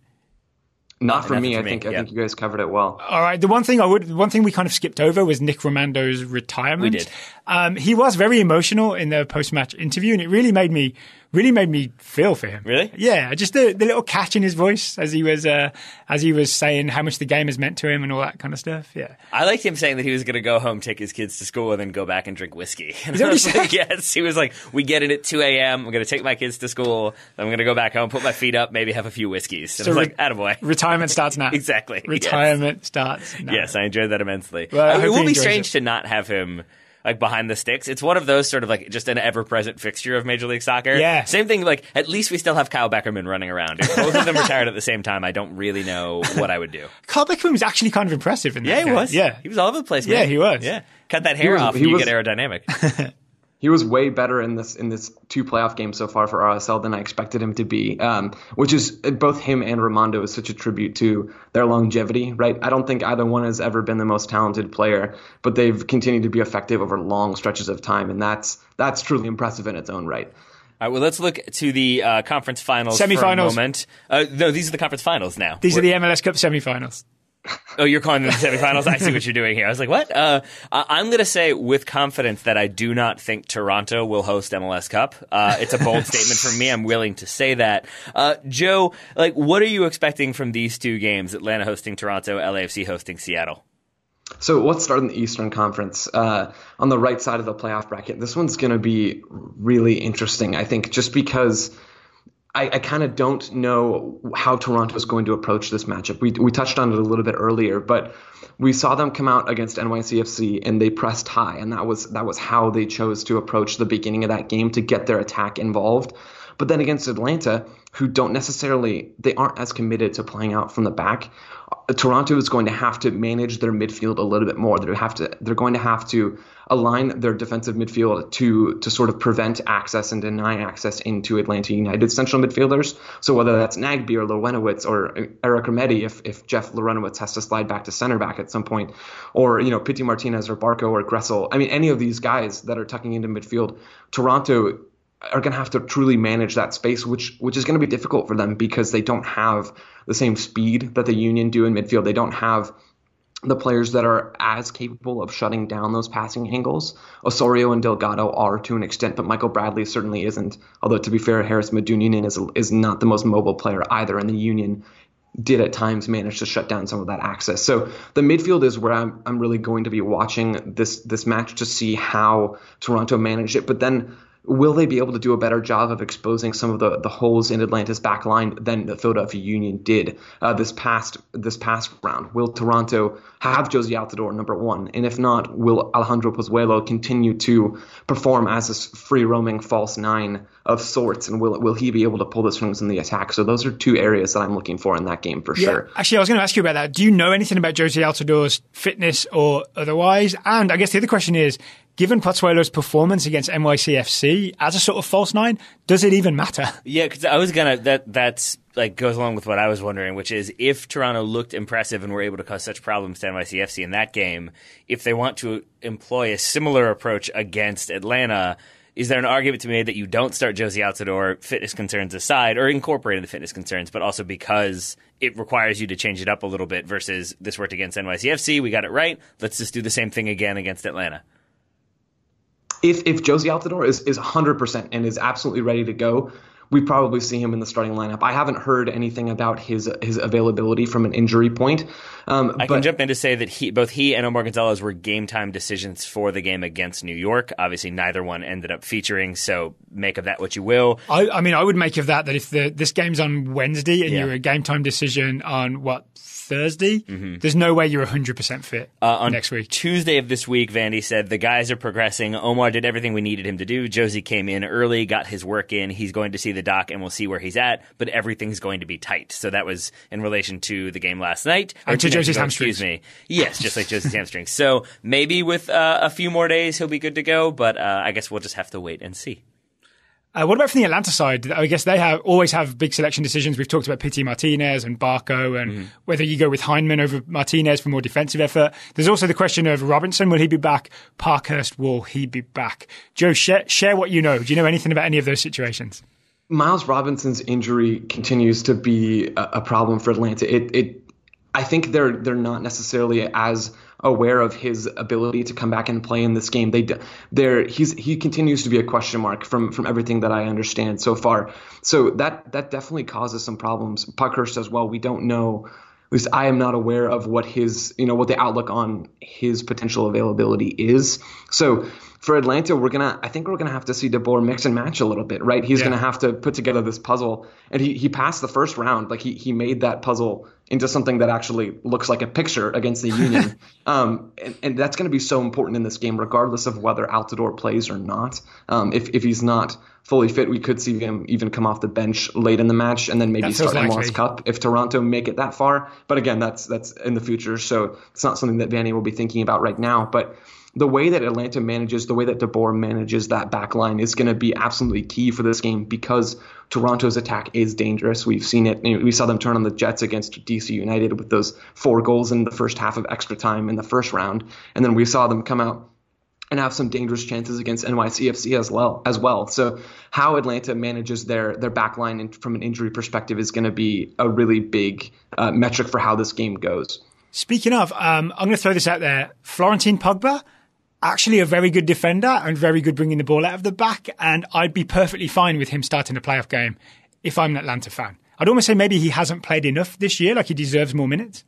Not for me. for I me, think I yeah. think you guys covered it well. All right. The one thing I would, one thing we kind of skipped over was Nick Rimando's retirement. We did. Um, he was very emotional in the post-match interview, and it really made me really made me feel for him. Really? Yeah, just the, the little catch in his voice as he was uh, as he was saying how much the game has meant to him and all that kind of stuff. Yeah. I liked him saying that he was going to go home, take his kids to school, and then go back and drink whiskey. And Is that what was he like, yes, he was like, "We get in at two a.m. I'm going to take my kids to school. Then I'm going to go back home, put my feet up, maybe have a few whiskeys." And I was re- like, "Attaboy." Retirement starts now. Exactly, yes. Retirement starts now. Yes, I enjoyed that immensely. Well, I I mean, it will be strange it. to not have him like behind the sticks. It's one of those sort of like just an ever-present fixture of Major League Soccer. Yeah. Same thing. Like at least we still have Kyle Beckerman running around. If both of them retired at the same time, I don't really know what I would do. Kyle Beckerman was actually kind of impressive in that Yeah, he game. was. Yeah. he was all over the place. Yeah, he was. Yeah, cut that hair was- off, he and you was- get aerodynamic. he was way better in this in this two playoff games so far for RSL than I expected him to be, um, which is both him and Rimando is such a tribute to their longevity, right? I don't think either one has ever been the most talented player, but they've continued to be effective over long stretches of time, and that's that's truly impressive in its own right. All right, well, let's look to the uh, conference finals for a Semifinals. moment. Uh, no, these are the conference finals now. These are the MLS Cup semi-finals. Oh, you're calling them the semifinals? I see what you're doing here. I was like, what? Uh, I- I'm going to say with confidence that I do not think Toronto will host MLS Cup. Uh, it's a bold statement from me. I'm willing to say that. Uh, Joe, like, what are you expecting from these two games? Atlanta hosting Toronto, LAFC hosting Seattle. So let's start in the Eastern Conference. Uh, on the right side of the playoff bracket, this one's going to be really interesting, I think, just because I, I kind of don't know how Toronto is going to approach this matchup. We, we touched on it a little bit earlier, but we saw them come out against NYCFC and they pressed high, and that was that was how they chose to approach the beginning of that game to get their attack involved. But then against Atlanta, who don't necessarily they aren't as committed to playing out from the back. Toronto is going to have to manage their midfield a little bit more. They have to they're going to have to align their defensive midfield to to sort of prevent access and deny access into Atlanta United central midfielders. So whether that's Nagbe or Larentowicz or Eric Remedi, if if Jeff Larentowicz has to slide back to center back at some point, or you know Pity Martinez or Barco or Gressel, I mean any of these guys that are tucking into midfield, Toronto are going to have to truly manage that space, which which is going to be difficult for them because they don't have the same speed that the Union do in midfield. They don't have the players that are as capable of shutting down those passing angles. Osorio and Delgado are to an extent, but Michael Bradley certainly isn't. Although to be fair, Haris Medunjanin is is not the most mobile player either, and the Union did at times manage to shut down some of that access. So the midfield is where I'm I'm really going to be watching this this match to see how Toronto managed it, but then will they be able to do a better job of exposing some of the, the holes in Atlanta's back line than the Philadelphia Union did uh, this past this past round? Will Toronto have Jozy Altidore number one? And if not, will Alejandro Pozuelo continue to perform as this free roaming false nine of sorts? And will will he be able to pull the strings in the attack? So those are two areas that I'm looking for in that game for sure. Actually, I was going to ask you about that. Do you know anything about Jozy Altidore's fitness or otherwise? And I guess the other question is, given Pozuelo's performance against NYCFC as a sort of false nine, does it even matter? Yeah, because I was gonna that that's like goes along with what I was wondering, which is if Toronto looked impressive and were able to cause such problems to NYCFC in that game, if they want to employ a similar approach against Atlanta. Is there an argument to be made that you don't start Jozy Altidore, fitness concerns aside, or incorporating the fitness concerns, but also because it requires you to change it up a little bit versus this worked against NYCFC, we got it right, let's just do the same thing again against Atlanta? If if Jozy Altidore is is 100% and is absolutely ready to go, we probably see him in the starting lineup. I haven't heard anything about his his availability from an injury point. Um, I but can jump in to say that he, both he and Omar Gonzalez were game time decisions for the game against New York. Obviously, neither one ended up featuring, so make of that what you will. I, I mean, I would make of that that if the, this game's on Wednesday and Yeah. you're a game time decision on what Thursday, there's no way you're 100% fit Uh, on next week. Tuesday of this week, Vanney said the guys are progressing. Omar did everything we needed him to do. Jozy came in early, got his work in. He's going to see the doc, and we'll see where he's at. But everything's going to be tight. So that was in relation to the game last night. Or And to Jozy's ago, hamstrings. Excuse me. Yes, just like Jozy's hamstrings. So maybe with uh, a few more days, he'll be good to go. But uh, I guess we'll just have to wait and see. Uh, what about from the Atlanta side? I guess they have always have big selection decisions. We've talked about Pity Martinez and Barco, and Mm-hmm. whether you go with Hyndman over Martinez for more defensive effort. There's also the question of Robinson. Will he be back? Parkhurst. Will he be back? Joe, share, share what you know. Do you know anything about any of those situations? Miles Robinson's injury continues to be a, a problem for Atlanta. It, it, I think they're they're not necessarily as aware of his ability to come back and play in this game. They there he's he continues to be a question mark from from everything that I understand so far. So that that definitely causes some problems. Parkhurst as well. We don't know at least I am not aware of what his, you know, what the outlook on his potential availability is. So for Atlanta, we're gonna, I think we're gonna have to see DeBoer mix and match a little bit, right? He's yeah. gonna have to put together this puzzle, and he he passed the first round, like he he made that puzzle into something that actually looks like a picture against the Union, um, and, and that's gonna be so important in this game, regardless of whether Altidore plays or not. Um, if if he's not fully fit, we could see him even come off the bench late in the match and then maybe start the MLS Cup if Toronto make it that far. But again, that's that's in the future, so it's not something that Vanney will be thinking about right now. But the way that Atlanta manages, the way that DeBoer manages that back line is going to be absolutely key for this game because Toronto's attack is dangerous. We've seen it. We saw them turn on the Jets against DC United with those four goals in the first half of extra time in the first round, and then we saw them come out and have some dangerous chances against NYCFC as well. As well, so how Atlanta manages their their backline from an injury perspective is going to be a really big uh, metric for how this game goes. Speaking of, um, I'm going to throw this out there. Florentin Pogba, actually a very good defender and very good bringing the ball out of the back, and I'd be perfectly fine with him starting a playoff game if I'm an Atlanta fan. I'd almost say maybe he hasn't played enough this year, like he deserves more minutes.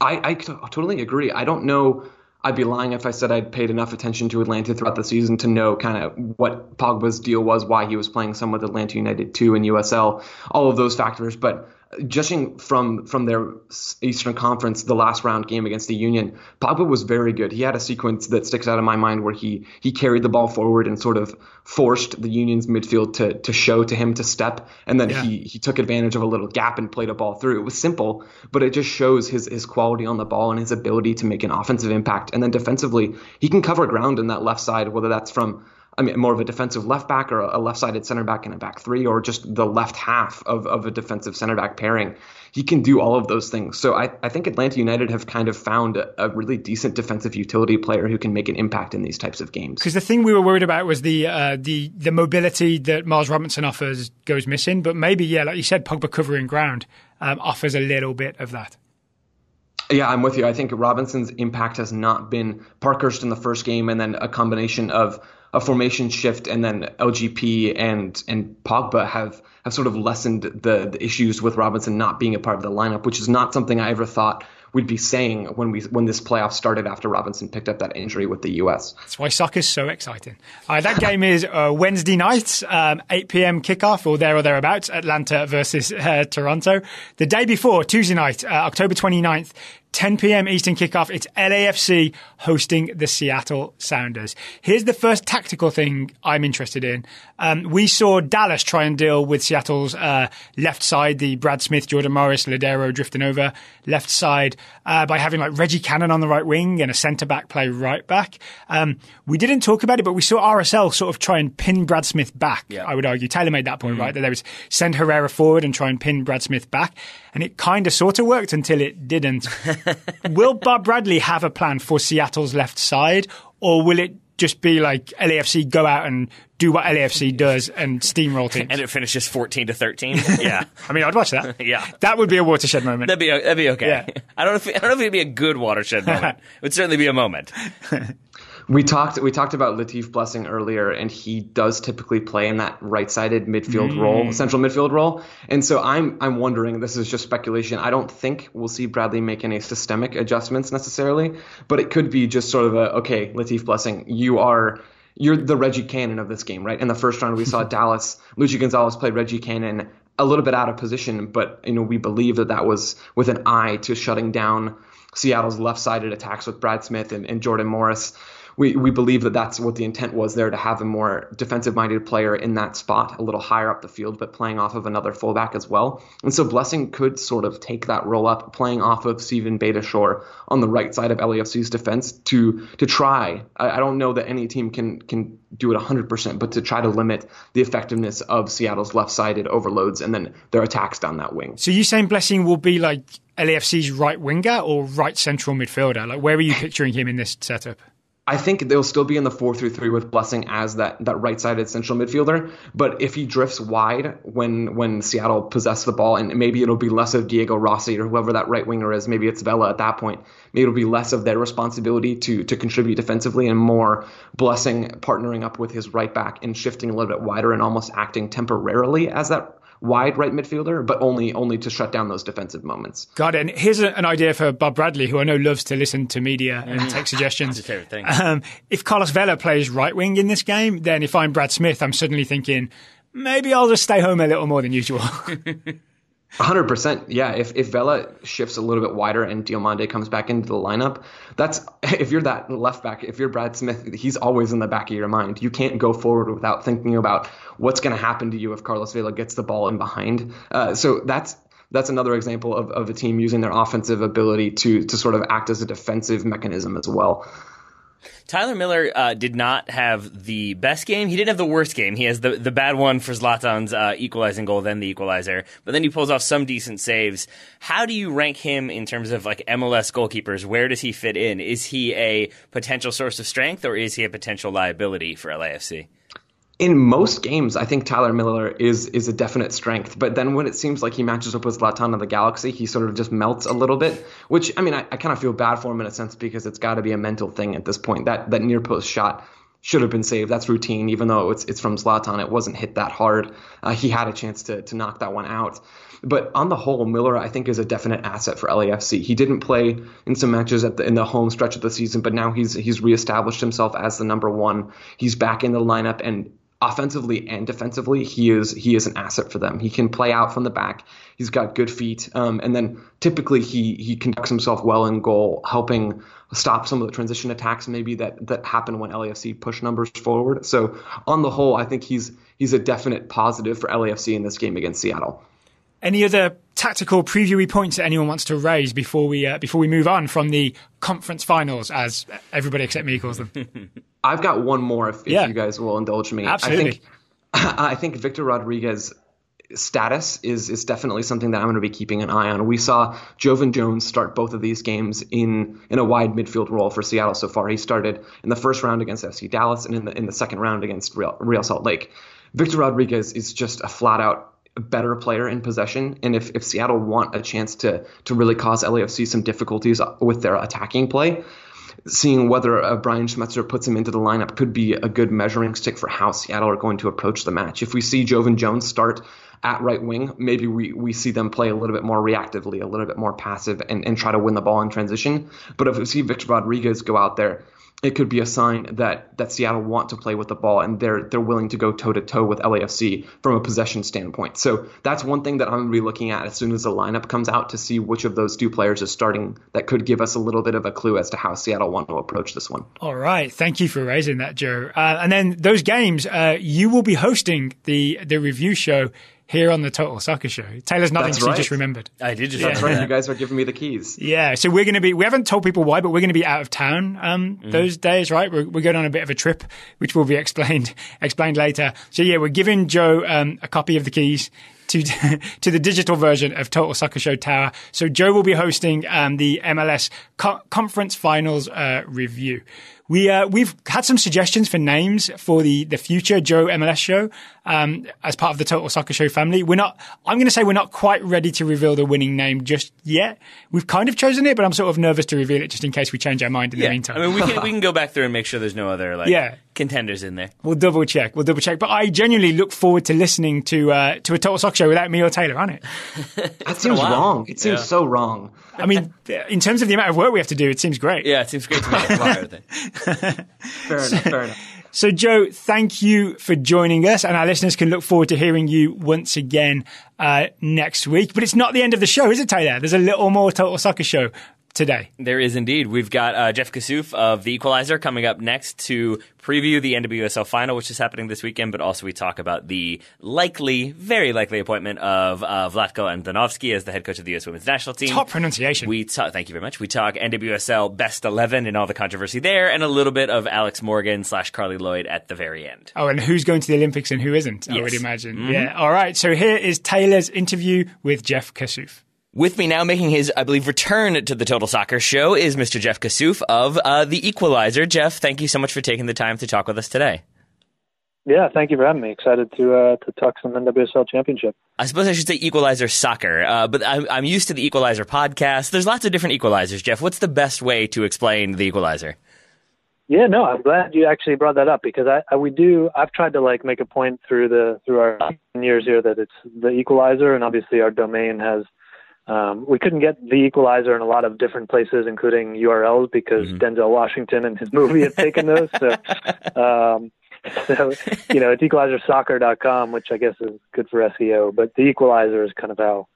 I, I totally agree. I don't know I'd be lying if I said I'd paid enough attention to Atlanta throughout the season to know kind of what Pogba's deal was, why he was playing some with Atlanta United 2 and USL, all of those factors. But judging from from their Eastern Conference, the last round game against the Union, Pogba was very good. He had a sequence that sticks out in my mind where he he carried the ball forward and sort of forced the Union's midfield to to show to him to step, and then yeah. he he took advantage of a little gap and played a ball through. It was simple, but it just shows his his quality on the ball and his ability to make an offensive impact. And then defensively, he can cover ground in that left side, whether that's from I mean, more of a defensive left back or a left sided center back in a back three, or just the left half of, of a defensive center back pairing. He can do all of those things. So I, I think Atlanta United have kind of found a, a, really decent defensive utility player who can make an impact in these types of games. Because the thing we were worried about was the uh, the the mobility that Miles Robinson offers goes missing. But maybe, yeah, like you said, Pogba covering ground um, offers a little bit of that. Yeah, I'm with you. I think Robinson's impact has not been Parkhurst in the first game, and then a combination of a formation shift, and then LGP and and Pogba have have sort of lessened the, the issues with Robinson not being a part of the lineup, which is not something I ever thought we'd be saying when we when this playoff started after Robinson picked up that injury with the U.S. That's why soccer's so exciting. Uh, that game is uh, Wednesday night, um, 8 p.m. kickoff or there or thereabouts, Atlanta versus uh, Toronto. The day before, Tuesday night, uh, October 29th, 10 p.m. Eastern kickoff. It's LAFC hosting the Seattle Sounders. Here's the first tactical thing I'm interested in. Um, we saw Dallas try and deal with Seattle's uh, left side, the Brad Smith, Jordan Morris, Lodeiro drifting over left side uh, by having like Reggie Cannon on the right wing and a centre back play right back. Um, we didn't talk about it, but we saw RSL sort of try and pin Brad Smith back. Yeah. I would argue Taylor made that point, mm-hmm. right? That there was send Herrera forward and try and pin Brad Smith back and it kind of sort of worked until it didn't. will Bob Bradley have a plan for Seattle's left side, or will it just be like LAFC go out and do what LAFC does and steamroll teams. And it finishes 14 to 13. Yeah. I mean, I'd watch that. yeah. That would be a watershed moment. That'd be, that'd be okay. Yeah. I, don't know if, I don't know if it'd be a good watershed moment. it would certainly be a moment. We talked we talked about Latif Blessing earlier, and he does typically play in that right-sided midfield mm. role, central midfield role. And so I'm I'm wondering. This is just speculation. I don't think we'll see Bradley make any systemic adjustments necessarily, but it could be just sort of a okay, Latif Blessing, you are you're the Reggie Cannon of this game, right? In the first round, we saw Dallas. Luchi Gonzalez played Reggie Cannon a little bit out of position, but you know we believe that that was with an eye to shutting down Seattle's left-sided attacks with Brad Smith and, and Jordan Morris we, we believe that that's what the intent was there to have a more defensive minded player in that spot, a little higher up the field, but playing off of another fullback as well. And so Blessing could sort of take that role up, playing off of Steven Beitashour on the right side of LAFC's defense to to try. I, I don't know that any team can can do it 100%, but to try to limit the effectiveness of Seattle's left sided overloads and then their attacks down that wing. So you saying Blessing will be like LAFC's right winger or right central midfielder? Like where are you picturing him in this setup? I think they'll still be in the four through three with Blessing as that that right sided central midfielder. But if he drifts wide when when Seattle possess the ball, and maybe it'll be less of Diego Rossi or whoever that right winger is, maybe it's Vela at that point. Maybe it'll be less of their responsibility to to contribute defensively and more Blessing partnering up with his right back and shifting a little bit wider and almost acting temporarily as that wide right midfielder, but only only to shut down those defensive moments. Got it. And here's a, an idea for Bob Bradley, who I know loves to listen to media and take suggestions. His favorite thing. Um, if Carlos Vela plays right wing in this game, then if I'm Brad Smith, I'm suddenly thinking maybe I'll just stay home a little more than usual. hundred percent. Yeah. If if Vela shifts a little bit wider and Diomande comes back into the lineup, that's if you're that left back, if you're Brad Smith, he's always in the back of your mind. You can't go forward without thinking about what's going to happen to you if Carlos Vela gets the ball in behind. Uh, so that's that's another example of, of a team using their offensive ability to to sort of act as a defensive mechanism as well. Tyler Miller uh, did not have the best game. He didn't have the worst game. He has the, the bad one for Zlatan's uh, equalizing goal, then the equalizer. But then he pulls off some decent saves. How do you rank him in terms of like MLS goalkeepers? Where does he fit in? Is he a potential source of strength or is he a potential liability for LAFC? In most games, I think Tyler Miller is is a definite strength. But then when it seems like he matches up with Zlatan of the Galaxy, he sort of just melts a little bit. Which I mean, I, I kind of feel bad for him in a sense because it's got to be a mental thing at this point. That that near post shot should have been saved. That's routine, even though it's it's from Zlatan. It wasn't hit that hard. Uh, he had a chance to to knock that one out. But on the whole, Miller I think is a definite asset for LAFC. He didn't play in some matches at the, in the home stretch of the season, but now he's he's reestablished himself as the number one. He's back in the lineup and offensively and defensively, he is he is an asset for them. He can play out from the back. He's got good feet, um, and then typically he he conducts himself well in goal, helping stop some of the transition attacks maybe that that happen when LAFC push numbers forward. So on the whole, I think he's he's a definite positive for LAFC in this game against Seattle. Any other tactical previewy points that anyone wants to raise before we uh, before we move on from the conference finals, as everybody except me calls them? I've got one more if, if Yeah. you guys will indulge me. Absolutely. I think I think Victor Rodriguez status is is definitely something that I'm going to be keeping an eye on. We saw Joevin Jones start both of these games in in a wide midfield role for Seattle so far. He started in the first round against FC Dallas and in the in the second round against Real, Real Salt Lake. Victor Rodriguez is just a flat out better player in possession and if, if Seattle want a chance to to really cause LAFC some difficulties with their attacking play seeing whether uh, Brian Schmetzer puts him into the lineup could be a good measuring stick for how Seattle are going to approach the match. If we see Joevin Jones start at right wing, maybe we, we see them play a little bit more reactively, a little bit more passive, and, and try to win the ball in transition. But if we see Victor Rodriguez go out there, it could be a sign that that Seattle want to play with the ball and they're they're willing to go toe to toe with LAFC from a possession standpoint. So that's one thing that I'm going to be looking at as soon as the lineup comes out to see which of those two players is starting. That could give us a little bit of a clue as to how Seattle want to approach this one. All right, thank you for raising that, Joe. Uh, and then those games, uh, you will be hosting the the review show here on the Total Soccer Show. Taylor's nothing That's she right. just remembered. I did just That's remember right. You guys are giving me the keys. Yeah, so we're going to be, we haven't told people why, but we're going to be out of town um, those days, right? We're, we're going on a bit of a trip, which will be explained explained later. So yeah, we're giving Joe um, a copy of the keys to to the digital version of Total Soccer Show Tower. So Joe will be hosting um, the MLS co- conference finals uh, review. We uh, we've had some suggestions for names for the the future Joe MLS show um, as part of the Total Soccer Show family. We're not. I'm going to say we're not quite ready to reveal the winning name just yet. We've kind of chosen it, but I'm sort of nervous to reveal it just in case we change our mind in Yeah. the meantime. I mean, we can we can go back through and make sure there's no other like Yeah. contenders in there. We'll double check. We'll double check. But I genuinely look forward to listening to uh, to a Total Soccer show without me or Taylor on it. That seems wrong. It seems Yeah. so wrong. I mean, in terms of the amount of work we have to do, it seems great. Yeah, it seems great to make it fun, everything. Fair enough. Fair enough. So, Joe, thank you for joining us, and our listeners can look forward to hearing you once again uh, next week. But it's not the end of the show, is it, Taylor? There's a little more Total Soccer show today. There is indeed. We've got uh, Jeff Kassouf of The Equalizer coming up next to preview the NWSL final, which is happening this weekend, but also we talk about the likely, very likely appointment of uh, Vlatko Andonovski as the head coach of the U.S. women's national team. Top pronunciation. We talk, thank you very much. We talk NWSL best 11 and all the controversy there, and a little bit of Alex Morgan slash Carli Lloyd at the very end. Oh, and who's going to the Olympics and who isn't, I Yes. would imagine. Yeah. All right. So here is Taylor's interview with Jeff Kassouf. With me now, making his, I believe, return to the Total Soccer Show is Mr. Jeff Kassouf of uh, The Equalizer. Jeff, thank you so much for taking the time to talk with us today. Yeah, thank you for having me. Excited to uh, to talk some NWSL championship. I suppose I should say Equalizer Soccer, uh, but I'm, I'm used to the Equalizer podcast. There's lots of different Equalizers, Jeff. What's the best way to explain the Equalizer? Yeah, no, I'm glad you actually brought that up because I, I we do. I've tried to like make a point through the through our years here that it's the Equalizer, and obviously our domain has um, we couldn't get the equalizer in a lot of different places, including URLs, because mm-hmm. Denzel Washington and his movie had taken those. So, um, so you know, it's equalizersoccer.com, which I guess is good for SEO. But the equalizer is kind of how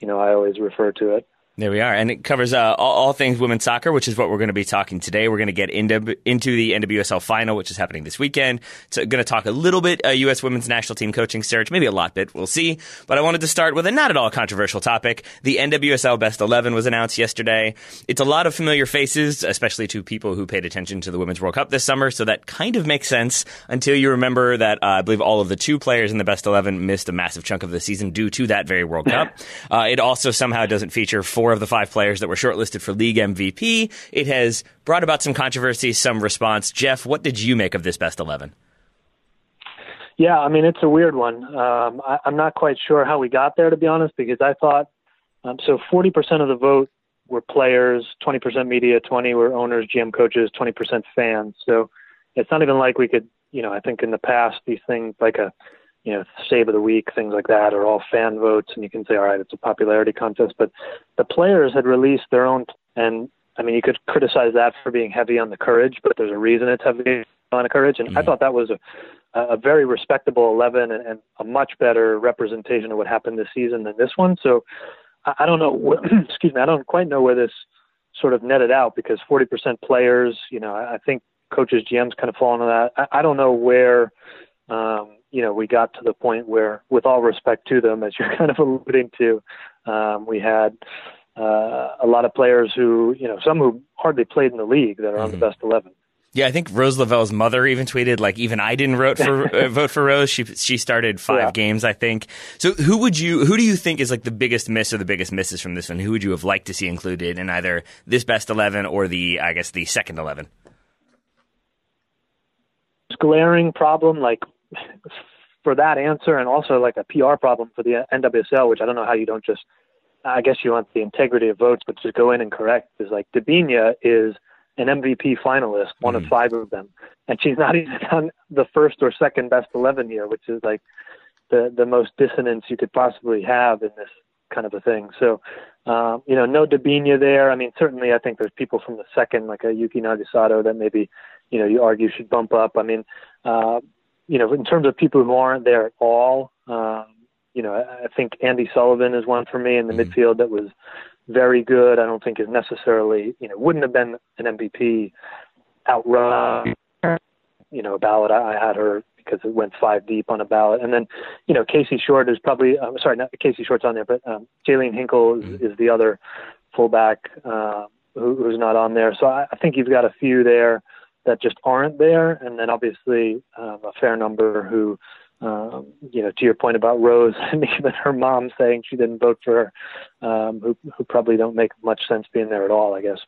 you know I always refer to it. There we are, and it covers uh, all, all, things women's soccer, which is what we're going to be talking today. We're going to get into into the NWSL final, which is happening this weekend. So, going to talk a little bit uh, U.S. women's national team coaching search, maybe a lot bit, we'll see. But I wanted to start with a not at all controversial topic. The NWSL Best 11 was announced yesterday. It's a lot of familiar faces, especially to people who paid attention to the Women's World Cup this summer. So that kind of makes sense until you remember that uh, I believe all of the two players in the Best 11 missed a massive chunk of the season due to that very World Cup. Uh, it also somehow doesn't feature four of the five players that were shortlisted for league MVP. It has brought about some controversy, some response. Jeff, what did you make of this best 11? Yeah, I mean, it's a weird one. Um, I, am not quite sure how we got there, to be honest, because I thought um, so 40% of the vote were players, 20% media, 20 were owners, GM coaches, 20% fans. So it's not even like we could, you know, I think in the past, these things like a you know, save of the week, things like that, are all fan votes, and you can say, all right, it's a popularity contest. But the players had released their own, and I mean, you could criticize that for being heavy on the courage, but there's a reason it's heavy on the courage, and mm-hmm. I thought that was a, a very respectable 11 and, and a much better representation of what happened this season than this one. So I, I don't know, excuse me, I don't quite know where this sort of netted out because 40% players, you know, I, I think coaches, GMs kind of fall into that. I, I don't know where. Um, you know, we got to the point where, with all respect to them, as you're kind of alluding to, um, we had uh, a lot of players who, you know, some who hardly played in the league that are on mm-hmm. the best 11. Yeah, I think Rose Lavelle's mother even tweeted like, even I didn't vote for uh, vote for Rose. She she started five yeah. games, I think. So who would you who do you think is like the biggest miss or the biggest misses from this one? Who would you have liked to see included in either this best eleven or the I guess the second eleven? Glaring problem like for that answer and also like a PR problem for the NWSL, which I don't know how you don't just, I guess you want the integrity of votes, but just go in and correct is like Debinha is an MVP finalist, one mm-hmm. of five of them, and she's not even on the first or second best 11 here, which is like the the most dissonance you could possibly have in this kind of a thing. So, um, you know, no Debinha there. I mean, certainly I think there's people from the second, like a Yuki Nagasato, that maybe, you know, you argue should bump up. I mean, uh, you know, in terms of people who aren't there at all, um, you know, I, I think Andi Sullivan is one for me in the mm-hmm. midfield that was very good. I don't think is necessarily, you know, wouldn't have been an MVP outright. You know, a ballot. I, I had her because it went five deep on a ballot. And then, you know, Casey Short is probably, uh, sorry, not Casey Short's on there, but um, Jaelene Hinkle is, mm-hmm. is the other fullback uh, who, who's not on there. So I, I think you've got a few there that just aren't there, and then obviously um, a fair number who, um, you know, to your point about Rose and even her mom saying she didn't vote for her, um, who who probably don't make much sense being there at all, I guess.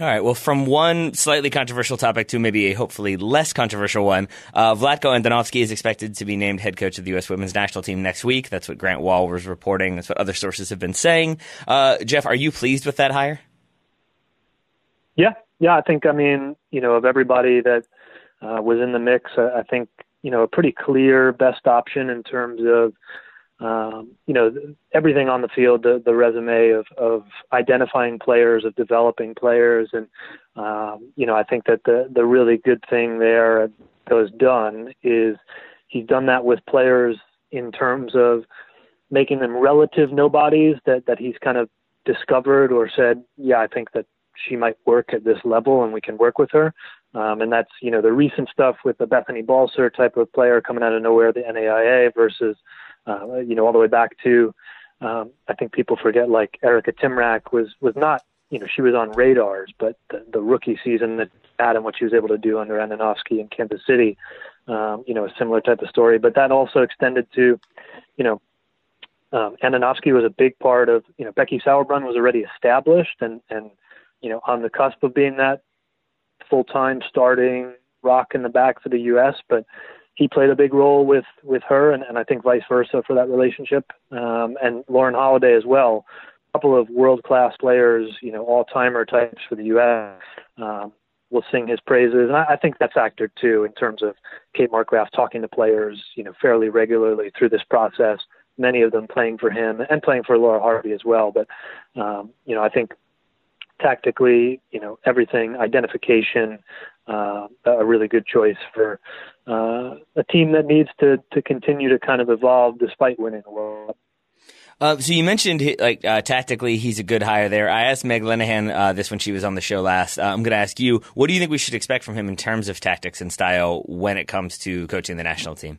All right. Well, from one slightly controversial topic to maybe a hopefully less controversial one, uh, Vlatko Andonovski is expected to be named head coach of the U.S. women's national team next week. That's what Grant Wahl was reporting. That's what other sources have been saying. Uh, Jeff, are you pleased with that hire? Yeah, yeah, I think I mean you know of everybody that uh, was in the mix, I, I think you know a pretty clear best option in terms of um, you know everything on the field, the, the resume of, of identifying players, of developing players, and um, you know I think that the the really good thing there that was done is he's done that with players in terms of making them relative nobodies that that he's kind of discovered or said, yeah, I think that she might work at this level and we can work with her. Um, and that's, you know, the recent stuff with the Bethany Balcer type of player coming out of nowhere, the NAIA versus, uh, you know, all the way back to, um, I think people forget like Erica Tymrak was, was not, you know, she was on radars, but the, the rookie season that Adam, what she was able to do under Andonovski in Kansas City, um, you know, a similar type of story. But that also extended to, you know, um, Andonovski was a big part of, you know, Becky Sauerbrunn was already established and, and, you know, on the cusp of being that full-time starting rock in the back for the U.S., but he played a big role with, with her and, and I think vice versa for that relationship. Um, and Lauren Holiday as well, a couple of world-class players, you know, all-timer types for the U.S. Um, will sing his praises. And I, I think that's factored too in terms of Kate Markgraf talking to players, you know, fairly regularly through this process. Many of them playing for him and playing for Laura Harvey as well. But um, you know, I think tactically, you know, everything identification, uh, a really good choice for uh, a team that needs to to continue to kind of evolve despite winning the World Cup. Uh, so you mentioned like uh, tactically, he's a good hire there. I asked Meg Linehan uh, this when she was on the show last. Uh, I'm going to ask you, what do you think we should expect from him in terms of tactics and style when it comes to coaching the national team?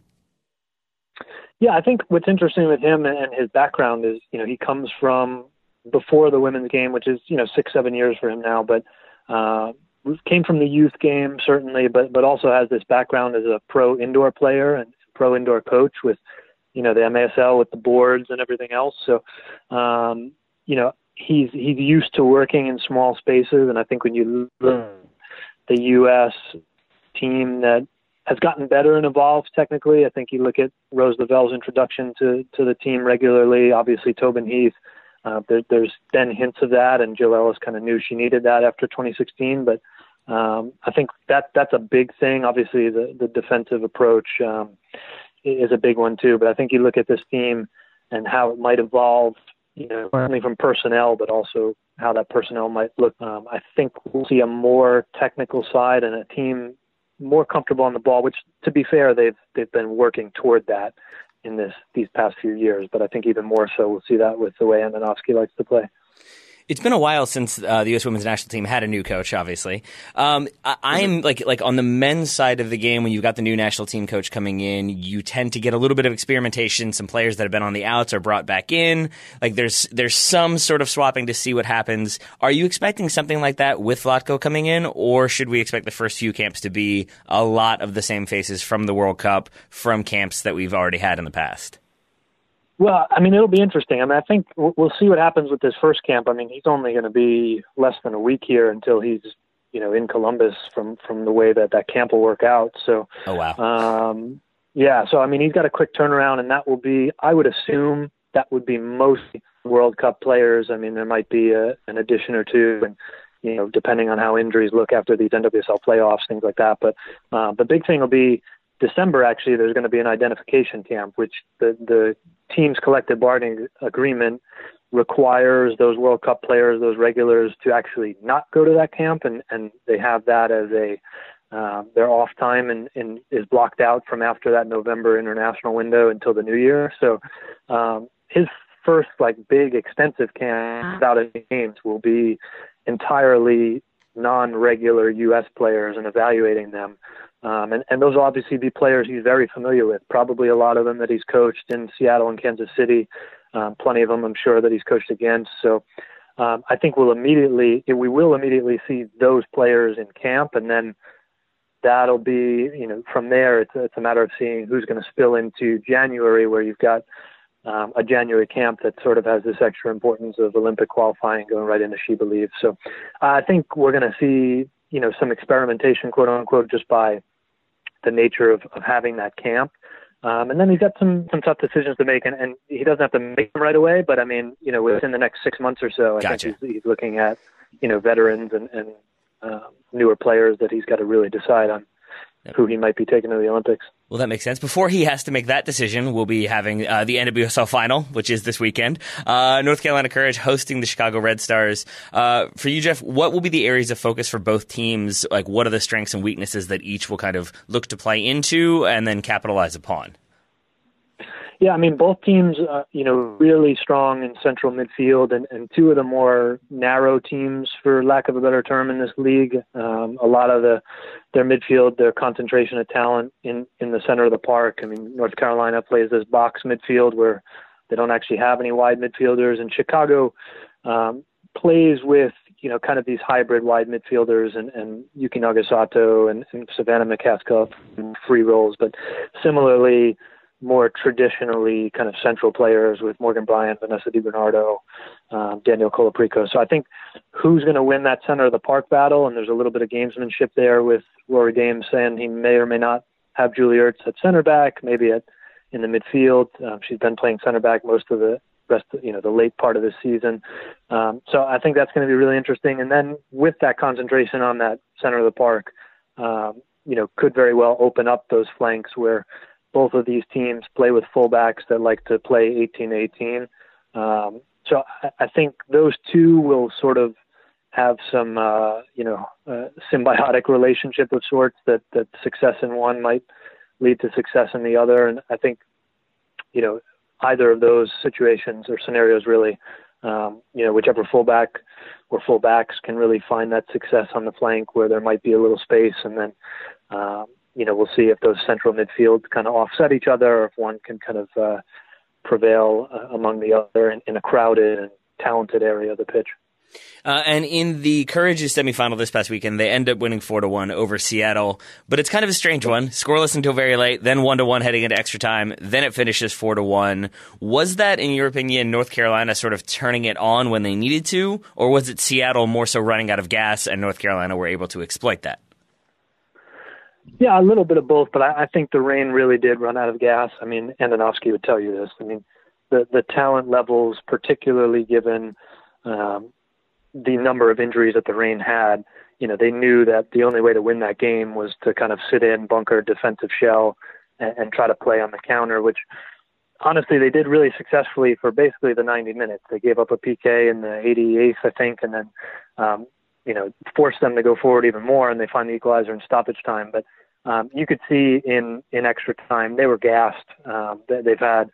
Yeah, I think what's interesting with him and his background is, you know, he comes from before the women's game, which is, you know, six, seven years for him now, but uh, came from the youth game certainly, but but also has this background as a pro indoor player and pro indoor coach with you know the MASL with the boards and everything else. So, um, you know, he's he's used to working in small spaces, and I think when you look the U.S. team that has gotten better and evolved technically, I think you look at Rose Lavelle's introduction to to the team regularly. Obviously, Tobin Heath. Uh, there, there's been hints of that, and Jill Ellis kind of knew she needed that after 2016. But um, I think that that's a big thing. Obviously, the the defensive approach. Um, is a big one too. But I think you look at this team and how it might evolve, you know, not only from personnel but also how that personnel might look. Um, I think we'll see a more technical side and a team more comfortable on the ball. Which, to be fair, they've they've been working toward that in this these past few years. But I think even more so, we'll see that with the way Andonovski likes to play. It's been a while since uh, the U.S. Women's National Team had a new coach. Obviously, um, I, am like like on the men's side of the game. When you've got the new national team coach coming in, you tend to get a little bit of experimentation. Some players that have been on the outs are brought back in. Like there's there's some sort of swapping to see what happens. Are you expecting something like that with Vlatko coming in, or should we expect the first few camps to be a lot of the same faces from the World Cup, from camps that we've already had in the past? Well, I mean, it'll be interesting. I mean, I think we'll see what happens with this first camp. I mean, he's only going to be less than a week here until he's, you know, in Columbus from from the way that that camp will work out. So, oh wow, um, yeah. So I mean, he's got a quick turnaround, and that will be, I would assume, that would be most World Cup players. I mean, there might be a, an addition or two, and you know, depending on how injuries look after these NWSL playoffs, things like that. But uh, the big thing will be December. Actually, there's going to be an identification camp, which the the team's collective bargaining agreement requires those World Cup players, those regulars, to actually not go to that camp, and and they have that as a uh, their off time and, and is blocked out from after that November international window until the new year. So um, his first like big extensive camp without any games will be entirely non-regular U.S. players and evaluating them. Um, and, and those will obviously be players he's very familiar with, probably a lot of them that he's coached in Seattle and Kansas City. Um, plenty of them, I'm sure, that he's coached against. So um, I think we'll immediately, we will immediately see those players in camp, and then that'll be, you know, from there, it's, it's a matter of seeing who's going to spill into January, where you've got um, a January camp that sort of has this extra importance of Olympic qualifying going right into She Believes. So uh, I think we're going to see, you know, some experimentation, quote unquote, just by the nature of, of having that camp. Um, and then he's got some some tough decisions to make, and, and he doesn't have to make them right away. But I mean, you know, within the next six months or so, I gotcha. think he's, he's looking at you know veterans and, and uh, newer players that he's got to really decide on who he might be taking to the Olympics. Well, that makes sense. Before he has to make that decision, we'll be having uh, the NWSL final, which is this weekend. Uh, North Carolina Courage hosting the Chicago Red Stars. Uh, for you, Jeff, what will be the areas of focus for both teams? Like, what are the strengths and weaknesses that each will kind of look to play into and then capitalize upon? Yeah, I mean, both teams, uh, you know, really strong in central midfield, and, and two of the more narrow teams, for lack of a better term, in this league. Um, a lot of the their midfield, their concentration of talent in in the center of the park. I mean, North Carolina plays this box midfield where they don't actually have any wide midfielders, and Chicago um, plays with you know kind of these hybrid wide midfielders and and Yuki Nagasato and, and Savannah McCaskill free roles, but similarly more traditionally kind of central players with Morgan Brian, Vanessa DiBernardo, um, Danielle Colaprico. So I think who's going to win that center of the park battle, and there's a little bit of gamesmanship there with Rory Dames saying he may or may not have Julie Ertz at center back, maybe at in the midfield. Um, she's been playing center back most of the rest, of, you know, the late part of the season. Um, so I think that's going to be really interesting. And then with that concentration on that center of the park, um, you know, could very well open up those flanks where both of these teams play with fullbacks that like to play 18-18. Um, so I, I think those two will sort of have some, uh, you know, uh, symbiotic relationship of sorts that, that success in one might lead to success in the other. And I think, you know, either of those situations or scenarios really, um, you know, whichever fullback or fullbacks can really find that success on the flank where there might be a little space, and then, um, you know, we'll see if those central midfield kind of offset each other, or if one can kind of uh, prevail uh, among the other in, in a crowded and talented area of the pitch. Uh, and in the Courageous semifinal this past weekend, they end up winning four to one over Seattle. But it's kind of a strange one. Scoreless until very late, then one to one heading into extra time. Then it finishes four to one. Was that, in your opinion, North Carolina sort of turning it on when they needed to, or was it Seattle more so running out of gas and North Carolina were able to exploit that? Yeah, a little bit of both, but I, I think the Reign really did run out of gas. I mean, Andonovski would tell you this. I mean, the the talent levels, particularly given um, the number of injuries that the Reign had, you know, they knew that the only way to win that game was to kind of sit in, bunker, defensive shell, and, and try to play on the counter, which honestly they did really successfully for basically the 90 minutes. They gave up a PK in the 88th, I think, and then, um, you know, forced them to go forward even more, and they find the equalizer in stoppage time. But um, you could see in in extra time they were gassed. Um, they've had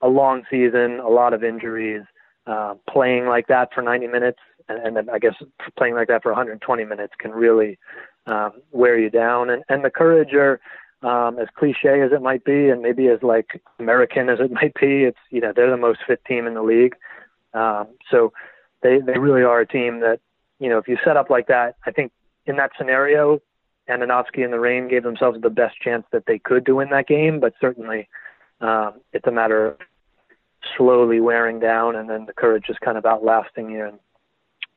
a long season, a lot of injuries. Uh, playing like that for 90 minutes and, and then I guess playing like that for 120 minutes can really um, wear you down. And, and the courage are, um, as cliche as it might be, and maybe as like American as it might be, it's you know they're the most fit team in the league. Um, so they they really are a team that you know if you set up like that, I think in that scenario, Andonovski and the Reign gave themselves the best chance that they could to win that game. But certainly, um, it's a matter of slowly wearing down, and then the courage just kind of outlasting you and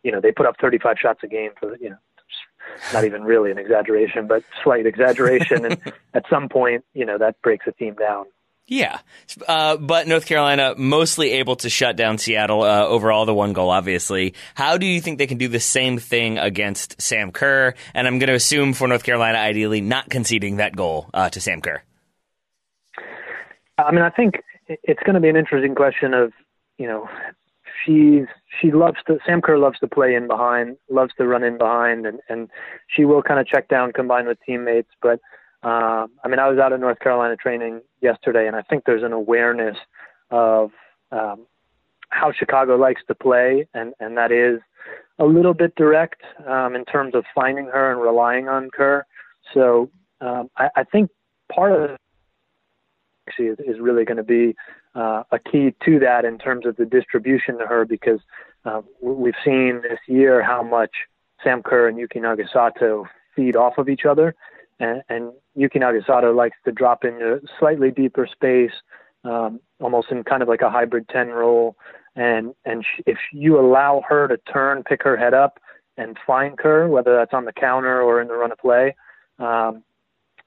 you know, they put up 35 shots a game for, you know, not even really an exaggeration, but slight exaggeration. and at some point, you know, that breaks a team down. Yeah, uh, but North Carolina mostly able to shut down Seattle uh, overall, the one goal, obviously. How do you think they can do the same thing against Sam Kerr? And I'm going to assume for North Carolina, ideally, not conceding that goal uh, to Sam Kerr. I mean, I think it's going to be an interesting question of, you know, she's she loves to Sam Kerr loves to play in behind, loves to run in behind, and and she will kind of check down combined with teammates. But uh, I mean, I was out in North Carolina training yesterday, and I think there's an awareness of um, how Chicago likes to play, and and that is a little bit direct um, in terms of finding her and relying on Kerr. So um, I, I think part of it is, is really going to be uh, a key to that in terms of the distribution to her because uh, we've seen this year how much Sam Kerr and Yuki Nagasato feed off of each other. And, and Yuki Nagasato likes to drop into slightly deeper space, um, almost in kind of like a hybrid 10 role. And, and if you allow her to turn, pick her head up, and find Kerr, whether that's on the counter or in the run of play, um,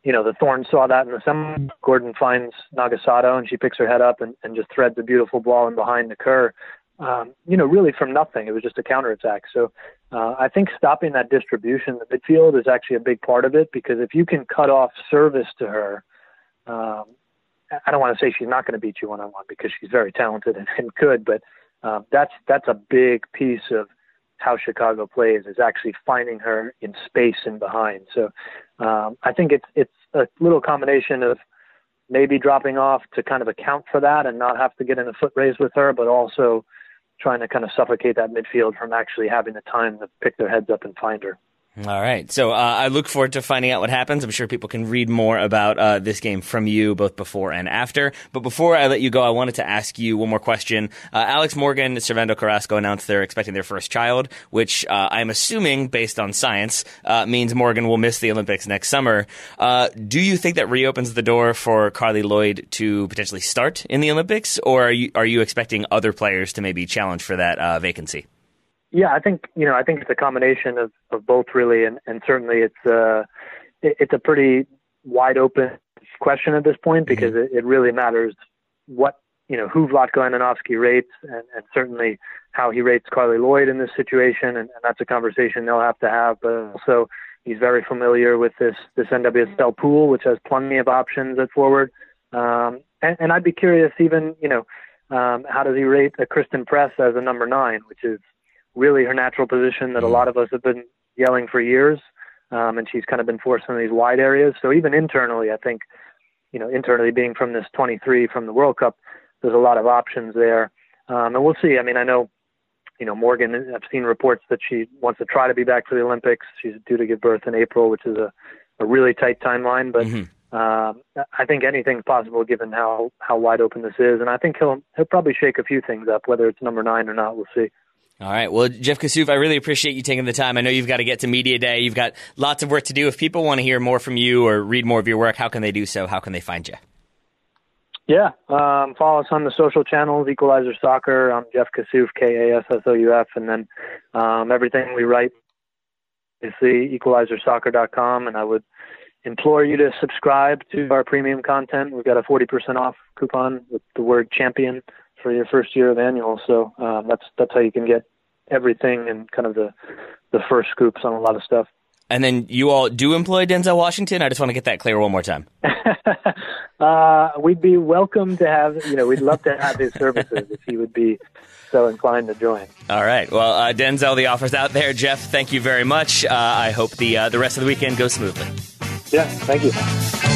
you know, the Thorns saw that in the semi. Gorden finds Nagasato and she picks her head up and, and just threads a beautiful ball in behind the Kerr. Um, you know, really from nothing. It was just a counterattack. So uh, I think stopping that distribution, in the midfield is actually a big part of it because if you can cut off service to her, um, I don't want to say she's not going to beat you one on one because she's very talented and, and good, but uh, that's that's a big piece of how Chicago plays is actually finding her in space and behind. So um, I think it's it's a little combination of maybe dropping off to kind of account for that and not have to get in a foot race with her, but also trying to kind of suffocate that midfield from actually having the time to pick their heads up and find her. All right. So uh, I look forward to finding out what happens. I'm sure people can read more about uh, this game from you both before and after. But before I let you go, I wanted to ask you one more question. Uh, Alex Morgan, and Servando Carrasco announced they're expecting their first child, which uh, I'm assuming, based on science, uh, means Morgan will miss the Olympics next summer. Uh, do you think that reopens the door for Carli Lloyd to potentially start in the Olympics, or are you, are you expecting other players to maybe challenge for that vacancy? Yeah, I think you know I think it's a combination of, of both really, and, and certainly it's uh it, it's a pretty wide open question at this point mm-hmm. because mm-hmm. it, it really matters what you know who Vlatko Andonovski rates, and, and certainly how he rates Carli Lloyd in this situation, and, and that's a conversation they'll have to have. But also, he's very familiar with this this NWSL pool, which has plenty of options at forward. Um, and, and I'd be curious, even you know, um, how does he rate a Christen Press as a number nine, which is really her natural position that a mm. lot of us have been yelling for years. Um, and she's kind of been forced into these wide areas. So even internally, I think, you know, internally being from this 23 from the World Cup, there's a lot of options there. Um, and we'll see. I mean, I know, you know, Morgan, I've seen reports that she wants to try to be back for the Olympics. She's due to give birth in April, which is a, a really tight timeline. But mm-hmm. um, I think anything's possible given how, how wide open this is. And I think he'll, he'll probably shake a few things up, whether it's number nine or not. We'll see. All right. Well, Jeff Kassouf, I really appreciate you taking the time. I know you've got to get to Media Day. You've got lots of work to do. If people want to hear more from you or read more of your work, how can they do so? How can they find you? Yeah. Um, follow us on the social channels, Equalizer Soccer. I'm Jeff Kassouf, K A S S O U F. And then um, everything we write is the equalizersoccer.com. And I would implore you to subscribe to our premium content. We've got a 40% off coupon with the word champion for your first year of annual. So um, that's that's how you can get everything and kind of the the first scoops on a lot of stuff. And then you all do employ Denzel Washington. I just want to get that clear one more time. uh, we'd be welcome to have, you know, we'd love to have his services if he would be so inclined to join. All right. Well, uh, Denzel, the offer's out there. Jeff, thank you very much. Uh, I hope the uh, the rest of the weekend goes smoothly. Yeah. Thank you.